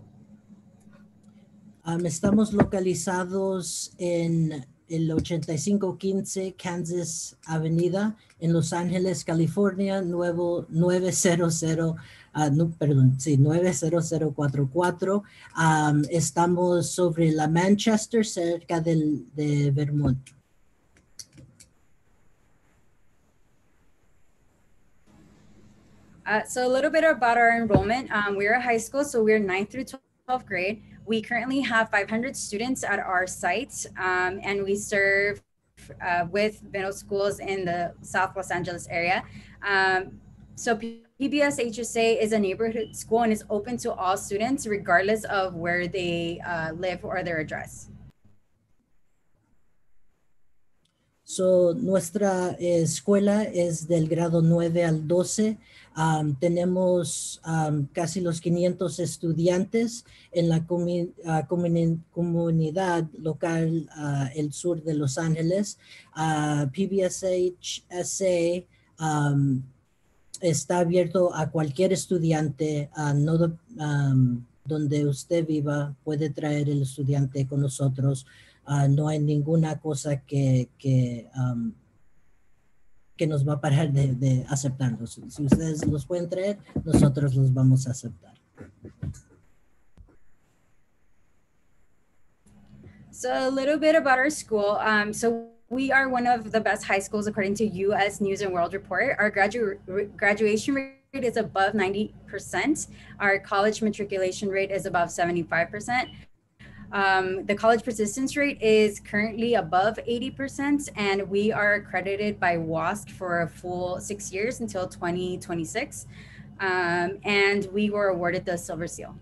Um, estamos localizados en el 8515 Kansas Avenida en Los Ángeles, California, nuevo 900 uh, no, perdón, sí, 90044. Um, estamos sobre la Manchester, cerca del, de Vermont. Uh, so a little bit about our enrollment. Um, we're a high school, so we're 9th through 12th grade. We currently have 500 students at our site, um, and we serve uh, with middle schools in the South Los Angeles area. Um, so PBS HSA is a neighborhood school and is open to all students regardless of where they uh, live or their address. So, nuestra escuela es del grado 9 al 12. Um, tenemos um, casi los 500 estudiantes en la comi uh, comuni comunidad local uh, el sur de Los Ángeles. Uh, PBSHSA um, está abierto a cualquier estudiante, no, donde usted viva, puede traer el estudiante con nosotros. Uh, no hay ninguna cosa que, que, nos va a parar de, de. Si ustedes los pueden traer, nosotros los vamos a aceptar. So a little bit about our school. Um, so we are one of the best high schools according to U.S. News and World Report. Our gradu- graduation rate is above 90%. Our college matriculation rate is above 75%. Um, the college persistence rate is currently above 80%, and we are accredited by WASC for a full six years until 2026. Um, and we were awarded the Silver Seal.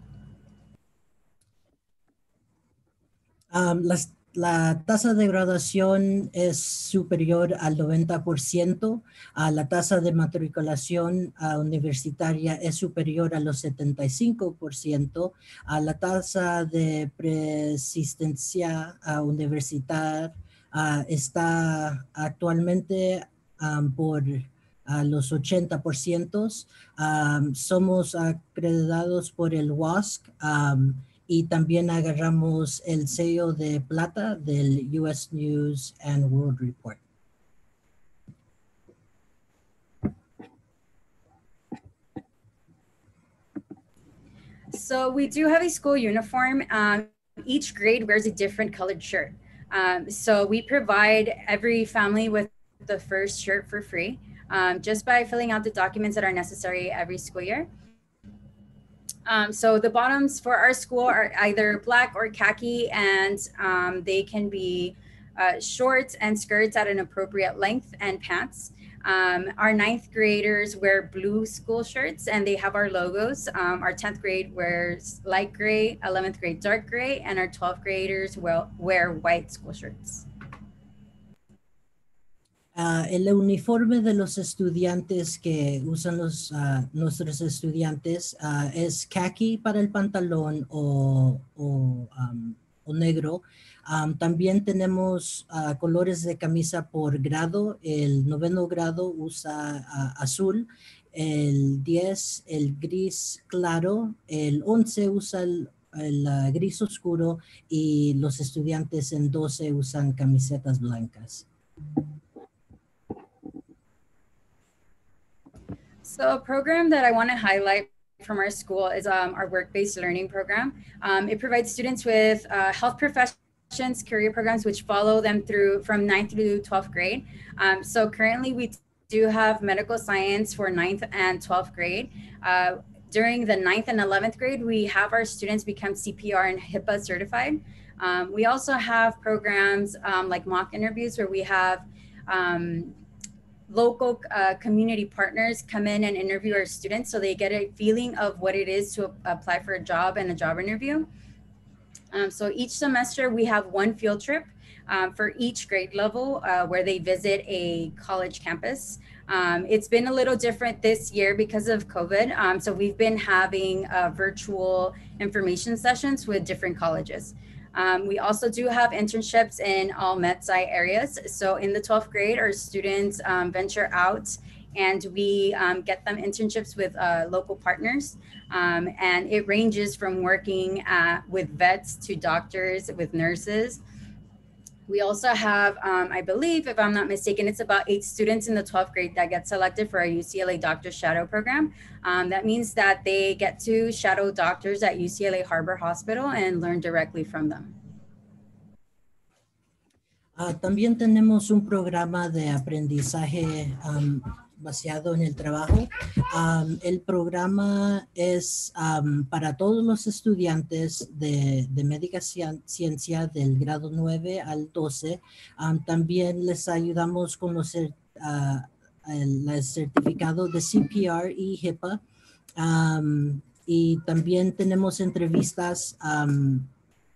Um, las la tasa de graduación es superior al 90%, a la tasa de matriculación universitaria es superior a los 75%, a la tasa de persistencia universitaria está actualmente por a los 80%. somos acreditados por el WASC y también agarramos el sello de plata del US News and World Report. So we do have a school uniform. Um, each grade wears a different colored shirt. Um, so we provide every family with the first shirt for free um, just by filling out the documents that are necessary every school year. Um, so the bottoms for our school are either black or khaki, and um, they can be uh, shorts and skirts at an appropriate length and pants. Um, our ninth graders wear blue school shirts and they have our logos. Um, our 10th grade wears light gray, 11th grade dark gray, and our 12th graders will wear white school shirts. Uh, el uniforme de los estudiantes que usan los, uh, nuestros estudiantes uh, es khaki para el pantalón o, o, negro. También tenemos colores de camisa por grado. El noveno grado usa azul, el 10 el gris claro, el 11 usa el, el gris oscuro y los estudiantes en 12 usan camisetas blancas. So a program that I want to highlight from our school is um, our work-based learning program. Um, it provides students with uh, health professions, career programs, which follow them through from 9th through 12th grade. Um, so currently we do have medical science for 9th and 12th grade. Uh, during the 9th and 11th grade, we have our students become CPR and HIPAA certified. Um, we also have programs um, like mock interviews where we have um, local uh, community partners come in and interview our students so they get a feeling of what it is to apply for a job and a job interview. Um, so each semester we have one field trip um, for each grade level uh, where they visit a college campus. Um, it's been a little different this year because of COVID. Um, so we've been having uh, virtual information sessions with different colleges. Um, we also do have internships in all MedSci areas. So in the 12th grade, our students um, venture out and we um, get them internships with uh, local partners. Um, and it ranges from working at, with vets to doctors, with nurses. We also have, um, I believe, if I'm not mistaken, it's about eight students in the 12th grade that get selected for our UCLA Doctor Shadow Program. Um, that means that they get to shadow doctors at UCLA Harbor Hospital and learn directly from them. Uh, también tenemos un programa de aprendizaje um, basado en el trabajo. El programa es para todos los estudiantes de, de médica ciencia del grado 9 al 12. Um, también les ayudamos con los uh, el, certificado de CPR y HIPAA. y también tenemos entrevistas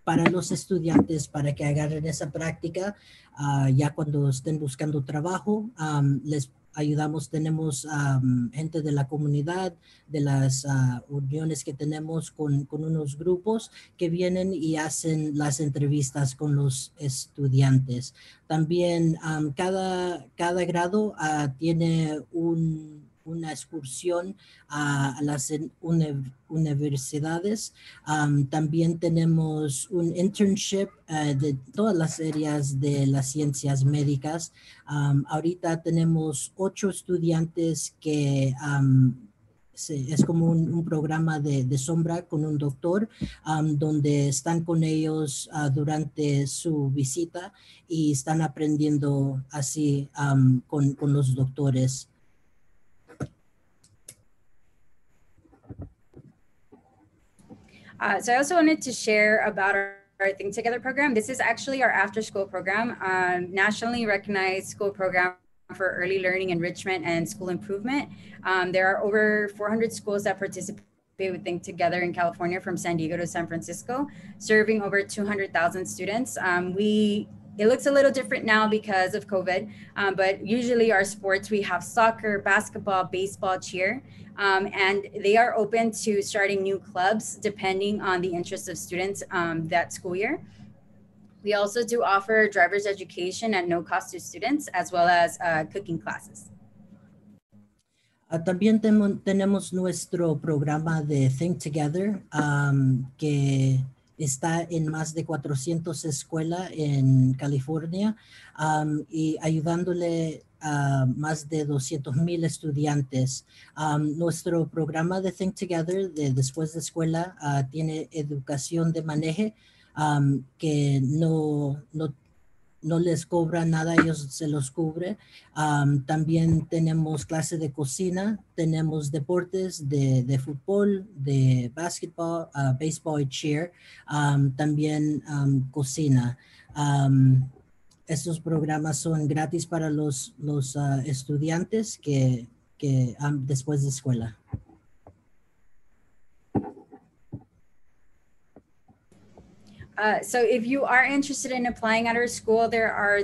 para los estudiantes para que agarren esa práctica uh, ya cuando estén buscando trabajo. les ayudamos, tenemos gente de la comunidad, de las uh, uniones que tenemos con, con, unos grupos que vienen y hacen las entrevistas con los estudiantes. También cada, cada grado uh, tiene un una excursión a, las universidades. también tenemos un internship eh, de todas las áreas de las ciencias médicas. ahorita tenemos ocho estudiantes que es como un, programa de, sombra con un doctor donde están con ellos ah, durante su visita y están aprendiendo así con, con, los doctores. Uh, so I also wanted to share about our, our Think Together program. This is actually our after school program, um, nationally recognized school program for early learning enrichment and school improvement. Um, there are over 400 schools that participate with Think Together in California from San Diego to San Francisco, serving over 200,000 students. Um, we it looks a little different now because of COVID, um, but usually our sports, we have soccer, basketball, baseball, cheer, um, and they are open to starting new clubs depending on the interests of students um, that school year. We also do offer driver's education at no cost to students, as well as uh, cooking classes. Uh, también tenemos nuestro programa de Think Together, um, que está en más de 400 escuelas en California um, y ayudándole a más de 200 mil estudiantes. Um, nuestro programa de Think Together de después de escuela uh, tiene educación de manejo um, que no, no no les cobra nada, ellos se los cubre. también tenemos clase de cocina, tenemos deportes de, fútbol, de básquetbol, uh, béisbol y cheer, también cocina. estos programas son gratis para los, los uh, estudiantes que, que después de escuela. Uh, so if you are interested in applying at our school, there are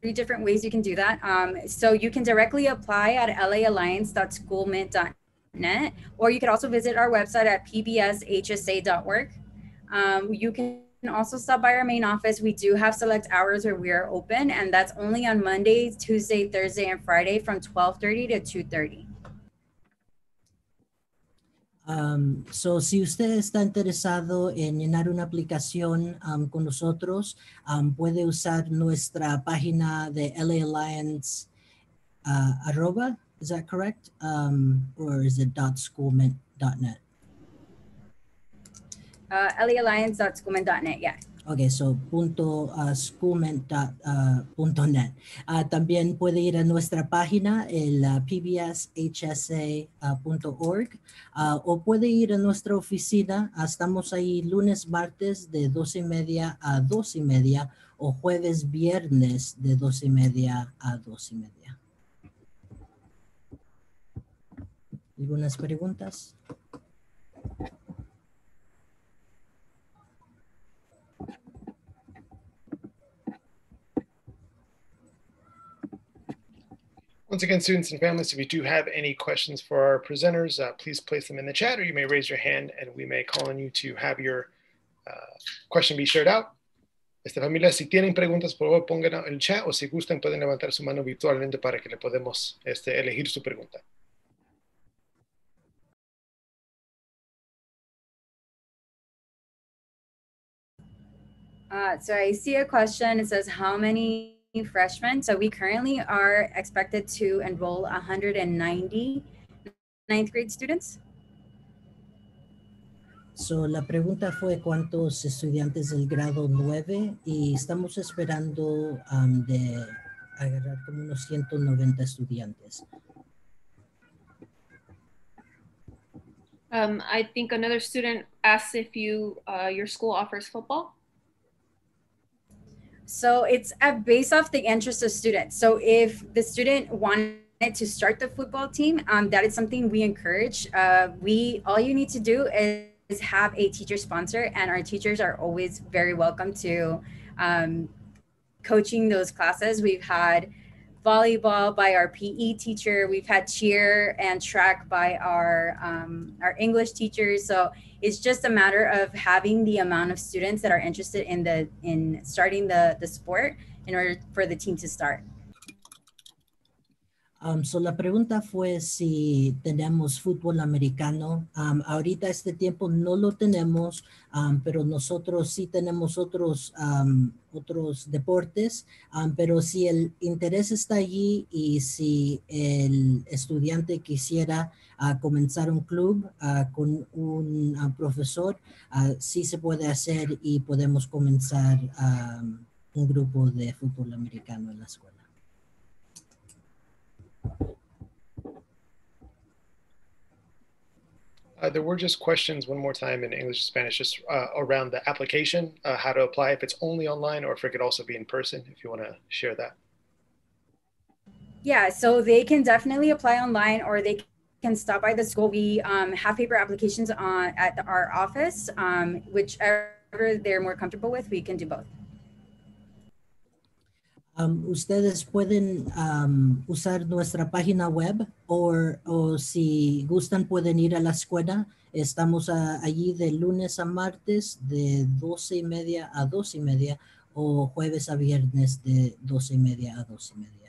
three different ways you can do that. Um, so you can directly apply at laalliance.schoolmint.net, or you could also visit our website at pbshsa.org. Um, you can also stop by our main office. We do have select hours where we are open, and that's only on Monday, Tuesday, Thursday, and Friday from 12:30 to 2:30. Um, so, si usted está interesado en llenar una aplicación con nosotros, puede usar nuestra página de LA Alliance uh, arroba, is that correct? Or is it dot schoolmint.net? Uh, LAalliance.schoolmint.net, yeah. Ok, so punto uh, schoolment.net. Uh, también puede ir a nuestra página, el pbshsa.org, o puede ir a nuestra oficina. Estamos ahí lunes, martes de dos y media a dos y media, o jueves, viernes de dos y media a dos y media. ¿Algunas preguntas? Once again, students and families, if you do have any questions for our presenters, uh, please place them in the chat or you may raise your hand and we may call on you to have your uh, question be shared out. Esta familia, si tienen preguntas, por favor pongan en el chat o si gustan pueden levantar su mano virtualmente para que le podamos este, elegir su pregunta. Uh, so I see a question. It says, how many freshmen? So we currently are expected to enroll 190 ninth grade students. So, la pregunta fue cuántos estudiantes del grado 9 y estamos esperando um, de agarrar como unos 190 estudiantes. Um, I think another student asked if you uh, your school offers football. So it's based off the interest of students. So if the student wanted to start the football team, um, that is something we encourage. Uh, we all you need to do is, is have a teacher sponsor, and our teachers are always very welcome to um, coaching those classes. We've had volleyball by our PE teacher. We've had cheer and track by our um, our English teachers. So it's just a matter of having the amount of students that are interested in the in starting the the sport in order for the team to start. Um, so la pregunta fue si tenemos fútbol americano. Um, ahorita este tiempo no lo tenemos, um, pero nosotros sí tenemos otros, um, otros deportes. Um, pero si el interés está allí y si el estudiante quisiera uh, comenzar un club uh, con un uh, profesor, sí se puede hacer y podemos comenzar un grupo de fútbol americano en la escuela. Uh, there were just questions one more time in English and Spanish, just uh, around the application, uh, how to apply, if it's only online or if it could also be in person, if you want to share that. Yeah, so they can definitely apply online or they can stop by the school. We um, have paper applications on at the, our office, um, whichever they're more comfortable with, we can do both. Um, ustedes pueden um, usar nuestra página web o, si gustan pueden ir a la escuela. Estamos allí de lunes a martes de 12 y media a 2 y media o jueves a viernes de 12 y media a 2 y media.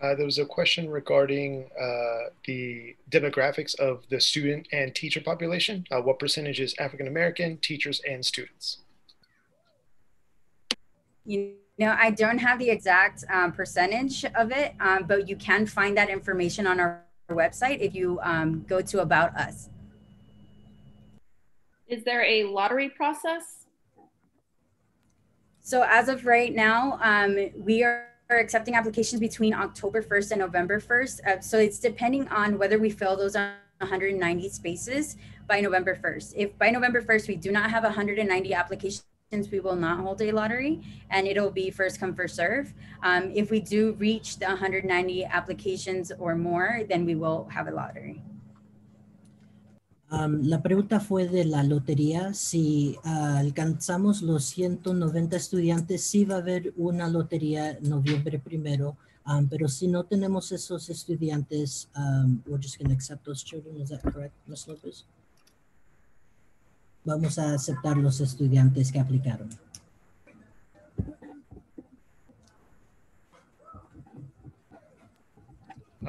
Uh, there was a question regarding uh, the demographics of the student and teacher population. Uh, what percentage is African American teachers and students? You know, I don't have the exact um, percentage of it, um, but you can find that information on our website if you um, go to About Us. Is there a lottery process? So as of right now, um, we are are accepting applications between October 1st and November 1st. Uh, so it's depending on whether we fill those 190 spaces by November 1st. If by November 1st we do not have 190 applications, we will not hold a lottery and it'll be first come, first serve. Um, if we do reach the 190 applications or more, then we will have a lottery. Um, la pregunta fue de la lotería. Si uh, alcanzamos los 190 estudiantes, sí va a haber una lotería noviembre primero. Pero si no tenemos esos estudiantes, we're just going to accept those children. Is that correct, Ms. Lopez? Vamos a aceptar los estudiantes que aplicaron.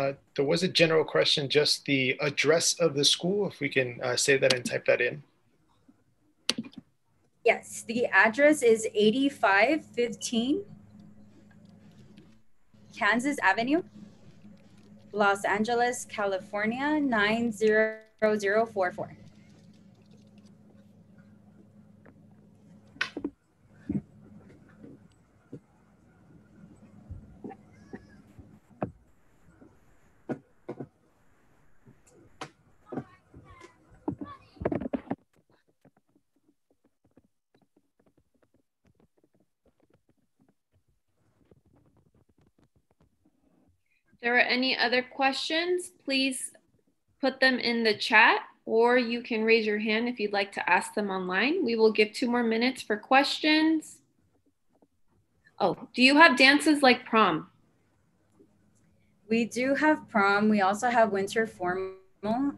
Uh, there was a general question, just the address of the school, if we can uh, say that and type that in. Yes, the address is 8515 Kansas Avenue, Los Angeles, California, 90044. There are any other questions, please put them in the chat or you can raise your hand if you'd like to ask them online. We will give two more minutes for questions. Oh, do you have dances like prom? We do have prom. We also have winter formal.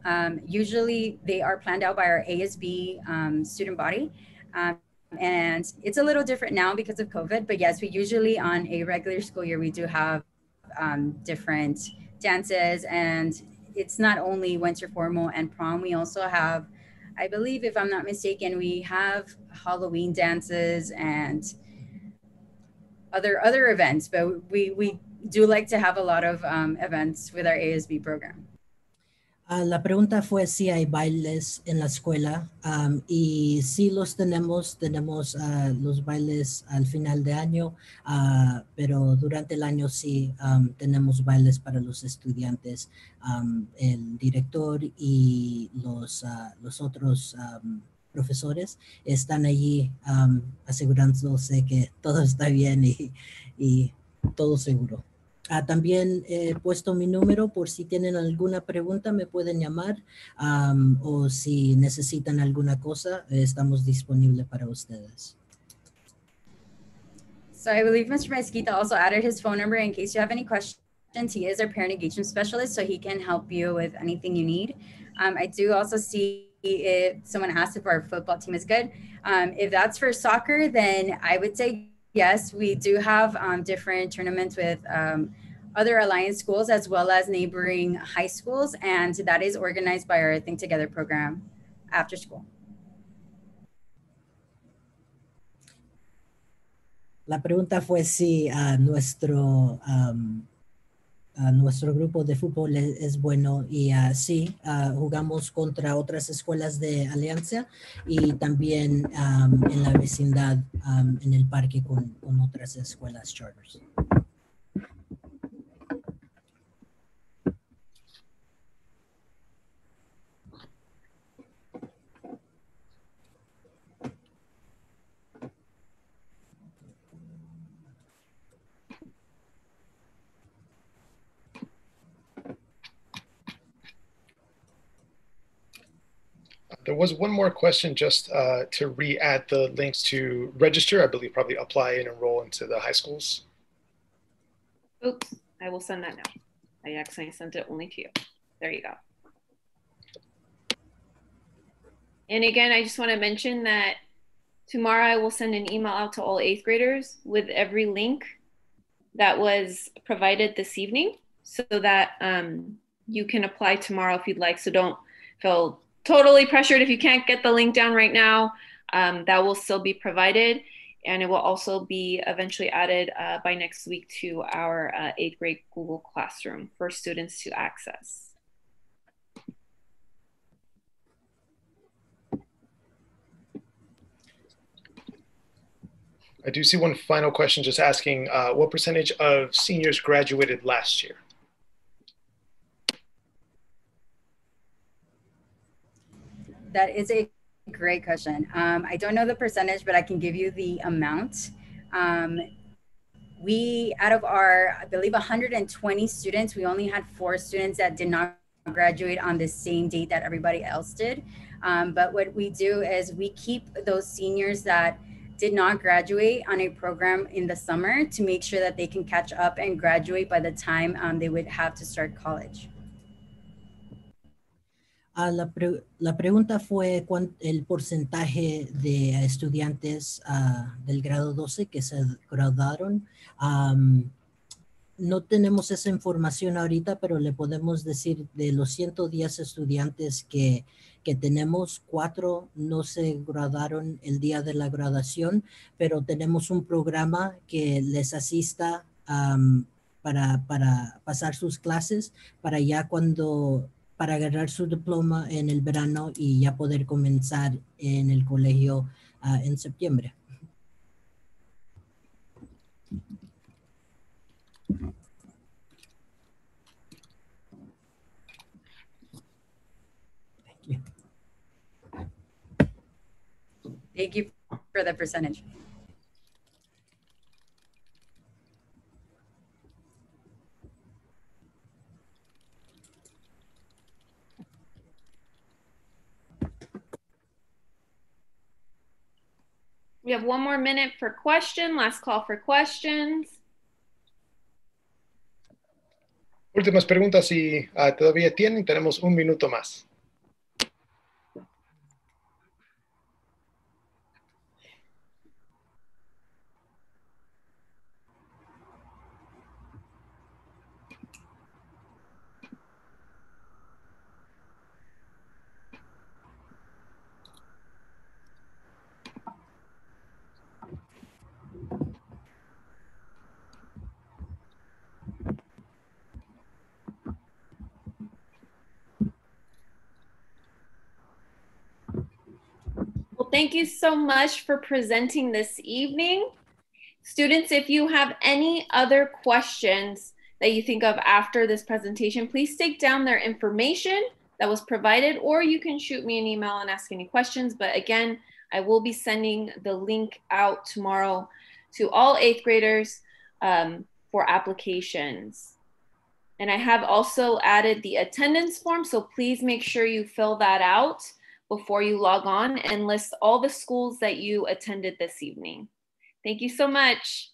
Um, usually they are planned out by our ASB um, student body. Um, and it's a little different now because of COVID, but yes, we usually on a regular school year, we do have um, different dances. And it's not only winter formal and prom. We also have i believe if i'm not mistaken we have halloween dances and other other events. But we we do like to have a lot of um, events with our asb program Uh, la pregunta fue si hay bailes en la escuela y si los tenemos, tenemos uh, los bailes al final de año, uh, pero durante el año sí um, tenemos bailes para los estudiantes. Um, el director y los, los otros profesores están allí asegurándose que todo está bien y, y todo seguro. Ah, también he puesto mi número por si tienen alguna pregunta, me pueden llamar um, o si necesitan alguna cosa, estamos disponibles para ustedes. So I believe Mr. Mezquita also added his phone number in case you have any questions. He is our parent engagement specialist, so he can help you with anything you need. Um, I do also see if someone asked if our football team is good. Um, if that's for soccer, then I would say yes, we do have um, different tournaments with um, other alliance schools as well as neighboring high schools, and that is organized by our Think Together program after school. La pregunta fue si uh, nuestro, um, uh, nuestro grupo de fútbol es, bueno y uh, sí, jugamos contra otras escuelas de Alianza y también um, en la vecindad, um, en el parque con, con otras escuelas charters. There was one more question just uh, to re-add the links to register, I believe probably apply and enroll into the high schools. Oops, I will send that now. I accidentally sent it only to you. There you go. And again, I just want to mention that tomorrow I will send an email out to all eighth graders with every link that was provided this evening so that um, you can apply tomorrow if you'd like. So don't feel totally pressured if you can't get the link down right now. Um, that will still be provided and it will also be eventually added uh, by next week to our uh, eighth grade Google Classroom for students to access. I do see one final question just asking uh, what percentage of seniors graduated last year? That is a great question. Um, I don't know the percentage, but I can give you the amount. Um, we, out of our, I believe 120 students, we only had four students that did not graduate on the same date that everybody else did. Um, but what we do is we keep those seniors that did not graduate on a program in the summer to make sure that they can catch up and graduate by the time um, they would have to start college. La, la, pregunta fue el porcentaje de estudiantes uh, del grado 12 que se graduaron. No tenemos esa información ahorita, pero le podemos decir de los 110 estudiantes que, que tenemos, cuatro no se graduaron el día de la graduación, pero tenemos un programa que les asista para, para pasar sus clases, para ya cuando, para agarrar su diploma en el verano y ya poder comenzar en el colegio uh, en septiembre. Thank you for the percentage. We have one more minute for question, last call for questions. Últimas preguntas si uh, todavía tienen, tenemos un minuto más. Thank you so much for presenting this evening. Students, if you have any other questions that you think of after this presentation, please take down their information that was provided, or you can shoot me an email and ask any questions. But again, I will be sending the link out tomorrow to all eighth graders um, for applications. And I have also added the attendance form, so please make sure you fill that out before you log on and list all the schools that you attended this evening. Thank you so much.